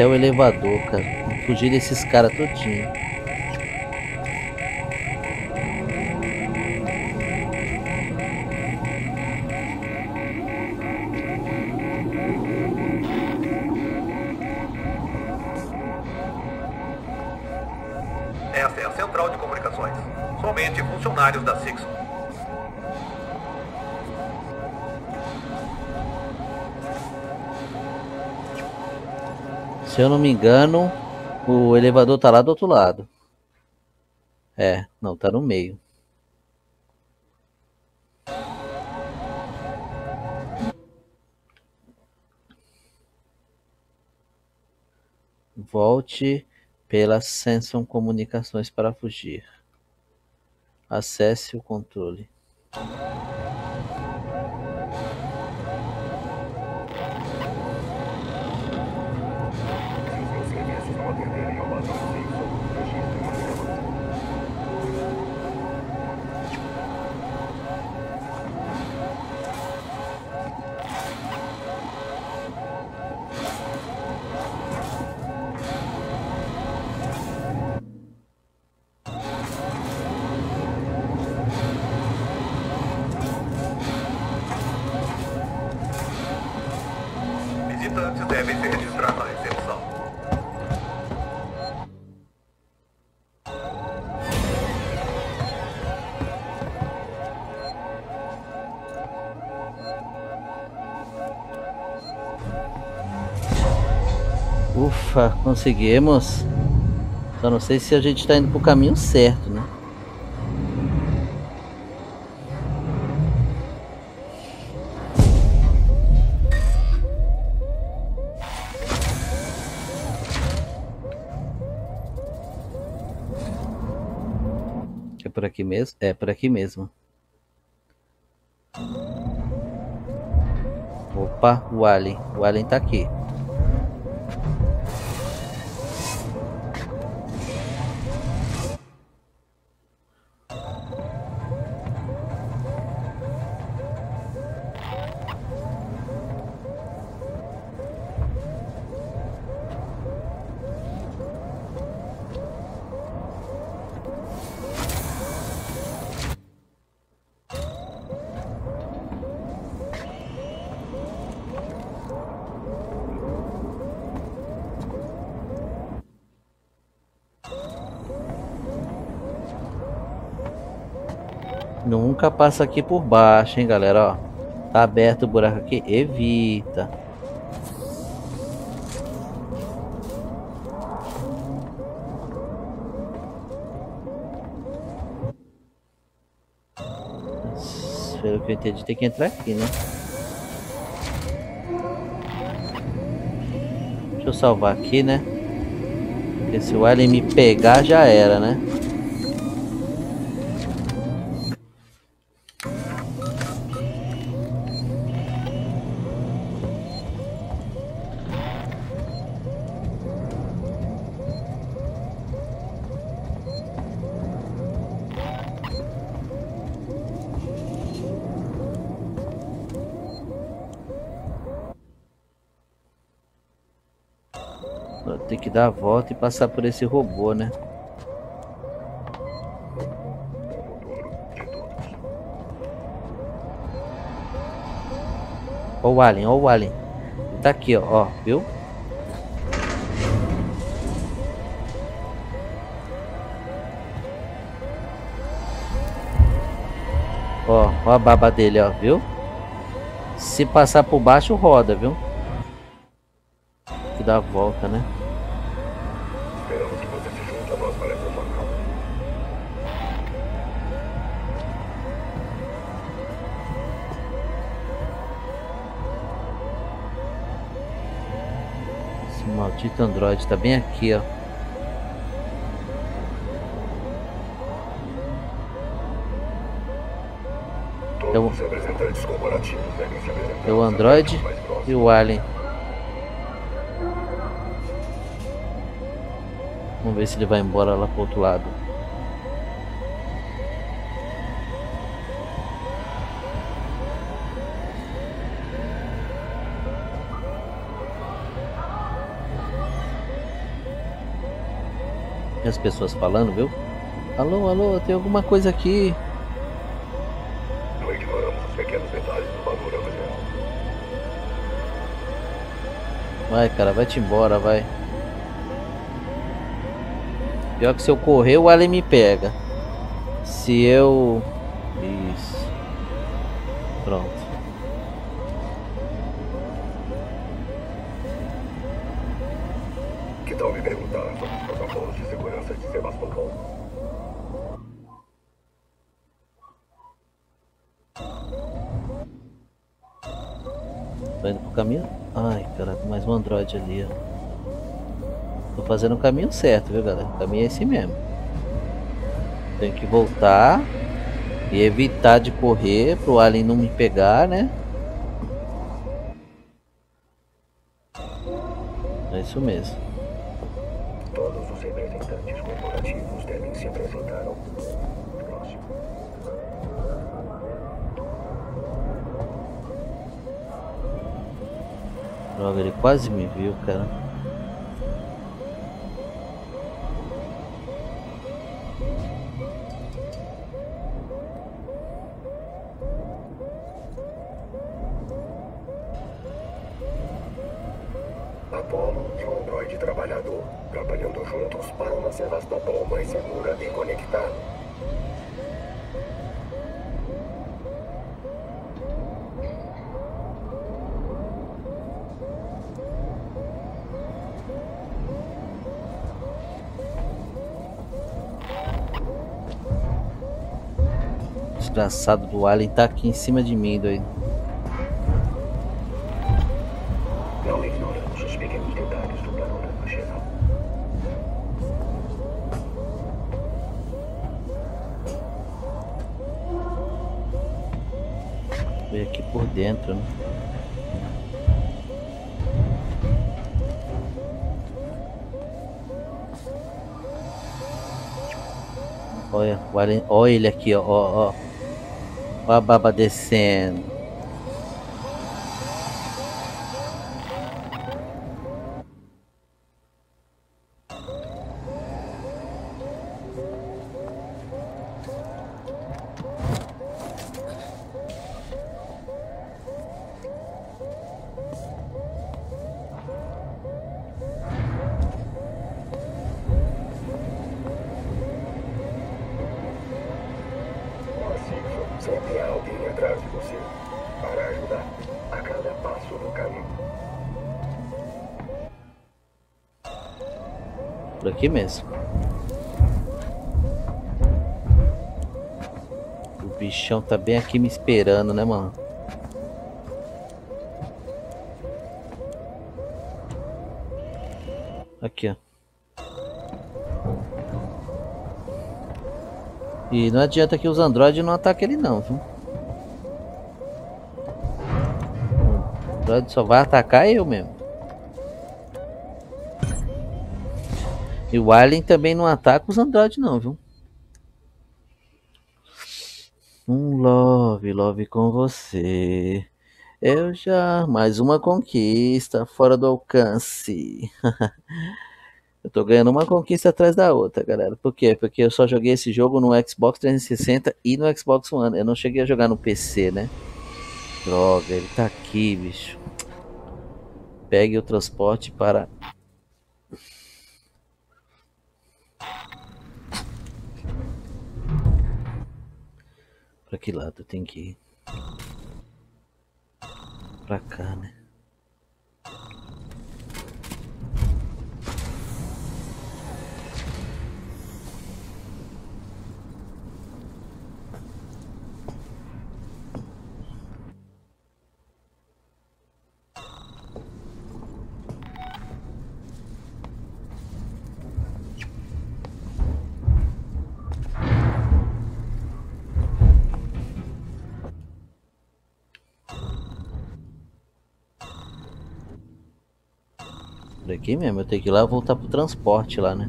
Speaker 1: Até o elevador, cara. Fugir desses caras todinho.
Speaker 4: Essa é a central de comunicações. Somente funcionários da Sixon.
Speaker 1: Se eu não me engano, o elevador tá lá do outro lado. É, não, tá no meio. Volte pela Samsung Comunicações para fugir. Acesse o controle. Conseguimos. Só não sei se a gente tá indo pro caminho certo, né? É por aqui mesmo? É por aqui mesmo. Opa, o Alien. O Alien tá aqui. Nunca passa aqui por baixo, hein, galera, ó. Tá aberto o buraco aqui, evita. Pelo que eu entendi, tem que entrar aqui, né? Deixa eu salvar aqui, né? Porque se o alien me pegar, já era, né? Tem que dar a volta e passar por esse robô, né? Ó o Alien, ó o Alien. Tá aqui, ó, ó, viu? Ó, ó a baba dele, ó, viu? Se passar por baixo, roda, viu? Que dá a volta, né?
Speaker 4: Esperamos que você se junte a nós para essa jornada.
Speaker 1: Maldito Android tá bem aqui, ó.
Speaker 4: Apresentar
Speaker 1: É o Android e o Alien. Vamos ver se ele vai embora lá pro outro lado. E as pessoas falando, viu? Alô, alô, tem alguma coisa aqui.
Speaker 4: Não ignoramos os pequenos detalhes do panorama geral.
Speaker 1: Vai, cara, vai-te embora, vai. Pior que se eu correr, o Alien me pega. Se eu. Isso. Pronto.
Speaker 4: Que tal me perguntar sobre os protocolos de segurança de Sebastopol?
Speaker 1: Tô indo pro caminho. Ai, caraca, Android ali, ó. Tô fazendo o caminho certo, viu, galera? O caminho é esse mesmo. Tenho que voltar e evitar de correr pro Alien não me pegar, né? É isso mesmo.
Speaker 4: Todos os representantes corporativos devem se apresentar ao próximo.
Speaker 1: Droga, ele quase me viu, cara.
Speaker 4: Apolo e o androide trabalhador, trabalhando juntos para uma Sebastopol mais segura e conectada.
Speaker 1: Desgraçado do Alien tá aqui em cima de mim, doido.
Speaker 4: Não os pequenos detalhes do panorama geral.
Speaker 1: Veio aqui por dentro, né? Olha, olha ele aqui, ó, ó, ó. Olha a baba descendo.
Speaker 4: Assim, sempre há alguém atrás de você para ajudar a cada passo do caminho.
Speaker 1: Por aqui mesmo. O bichão tá bem aqui me esperando, né, mano? Aqui, ó. E não adianta que os androides não ataquem ele não, viu? O android só vai atacar eu mesmo. E o Alien também não ataca os androides não, viu? Um love, love com você. Eu já. Mais uma conquista fora do alcance. Eu tô ganhando uma conquista atrás da outra, galera. Por quê? Porque eu só joguei esse jogo no Xbox 360 e no Xbox One. Eu não cheguei a jogar no PC, né? Droga, ele tá aqui, bicho. Pegue o transporte para. Pra que lado tem que ir? Pra cá, né? Aqui mesmo, eu tenho que ir lá voltar pro transporte lá, né?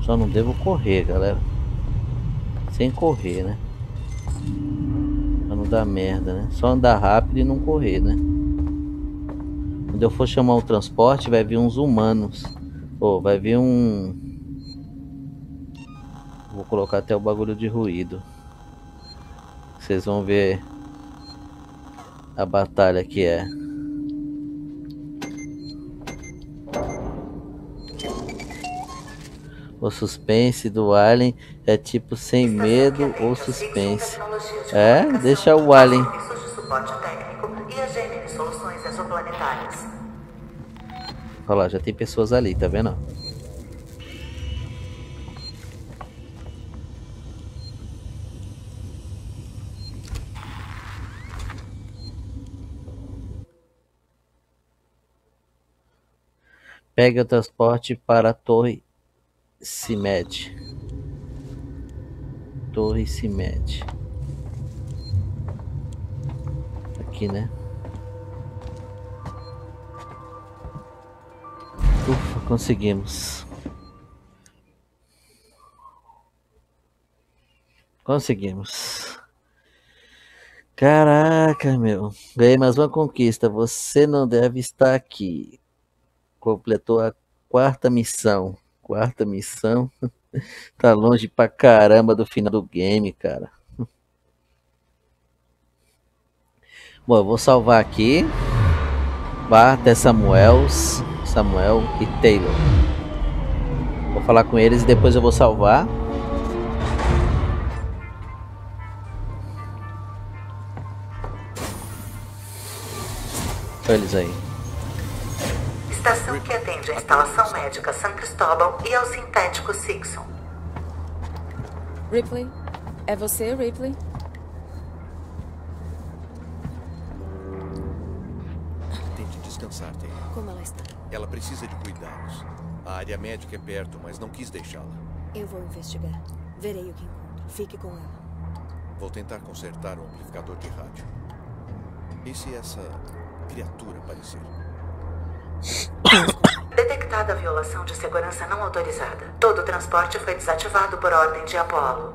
Speaker 1: Só não devo correr, galera. Sem correr, né? Pra não dar merda, né? Só andar rápido e não correr, né? Quando eu for chamar o transporte, vai vir uns humanos. Ou vai vir um. Vou colocar até o bagulho de ruído. Vocês vão ver a batalha que é. O suspense do Alien é tipo sem medo ou suspense. É, deixa o Alien.
Speaker 11: Suporte técnico e a Gemini Soluções Exoplanetárias.
Speaker 1: Olha lá, já tem pessoas ali, tá vendo? Pegue o transporte para a Torre Cimed. Torre Cimed. Aqui, né? Ufa, conseguimos. Conseguimos. Caraca, meu. Ganhei mais uma conquista. Você não deve estar aqui. Completou a quarta missão. Quarta missão. Tá longe pra caramba do final do game, cara. Bom, eu vou salvar aqui. Até Samuels, Samuel e Taylor. Vou falar com eles e depois eu vou salvar. Olha eles aí.
Speaker 11: Estação que atende a instalação médica San Cristóbal e ao sintético Sixon.
Speaker 12: Ripley? É você, Ripley?
Speaker 13: Tente descansar, Taylor.
Speaker 3: Como ela está?
Speaker 13: Ela precisa de cuidados. A área médica é perto, mas não quis deixá-la.
Speaker 3: Eu vou investigar. Verei o que encontro. Fique com ela.
Speaker 13: Vou tentar consertar o amplificador de rádio. E se essa criatura aparecer?
Speaker 11: Detectada a violação de segurança não autorizada. Todo o transporte foi desativado por ordem de Apolo.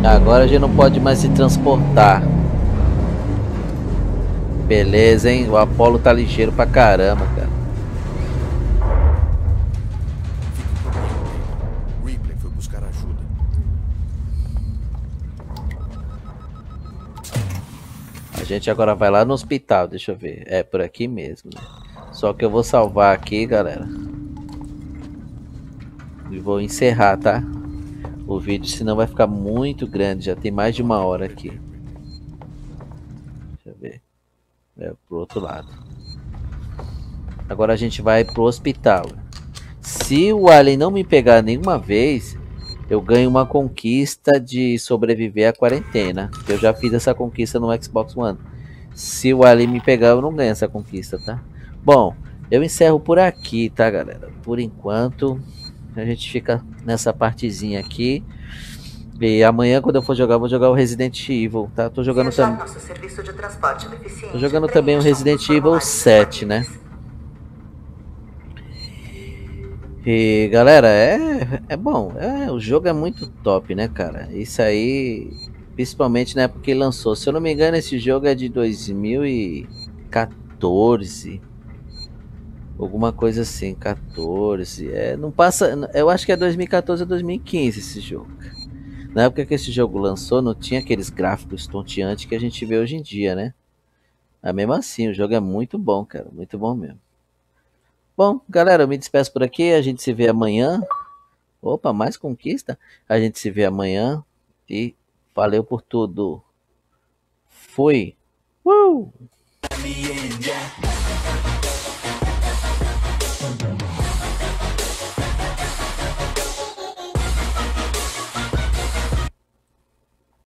Speaker 1: Puta. Agora a gente não pode mais se transportar. Beleza, hein? O Apolo tá ligeiro pra caramba, cara.
Speaker 13: Fique comigo, Taylor. Ripley foi buscar ajuda.
Speaker 1: A gente agora vai lá no hospital, deixa eu ver. É por aqui mesmo, né? Só que eu vou salvar aqui, galera. E vou encerrar, tá? O vídeo, senão vai ficar muito grande. Já tem mais de uma hora aqui. É pro outro lado. Agora a gente vai pro hospital. Se o Alien não me pegar nenhuma vez, eu ganho uma conquista de sobreviver à quarentena. Eu já fiz essa conquista no Xbox One. Se o Alien me pegar, eu não ganho essa conquista, tá? Bom, eu encerro por aqui, tá, galera? Por enquanto, a gente fica nessa partezinha aqui. E amanhã, quando eu for jogar, eu vou jogar o Resident Evil, tá? Tô jogando também. Tô jogando também o Resident Evil
Speaker 11: formulários
Speaker 1: 7, né? E galera, é, é bom. É, o jogo é muito top, né, cara? Isso aí, principalmente na época que lançou. Se eu não me engano, esse jogo é de 2014. Alguma coisa assim, 14. É, não passa. Eu acho que é 2014 ou 2015 esse jogo. Na época que esse jogo lançou, não tinha aqueles gráficos tonteantes que a gente vê hoje em dia, né? Mas mesmo assim, o jogo é muito bom, cara. Muito bom mesmo. Bom, galera, eu me despeço por aqui. A gente se vê amanhã. Opa, mais conquista. A gente se vê amanhã. E valeu por tudo. Fui. Uh!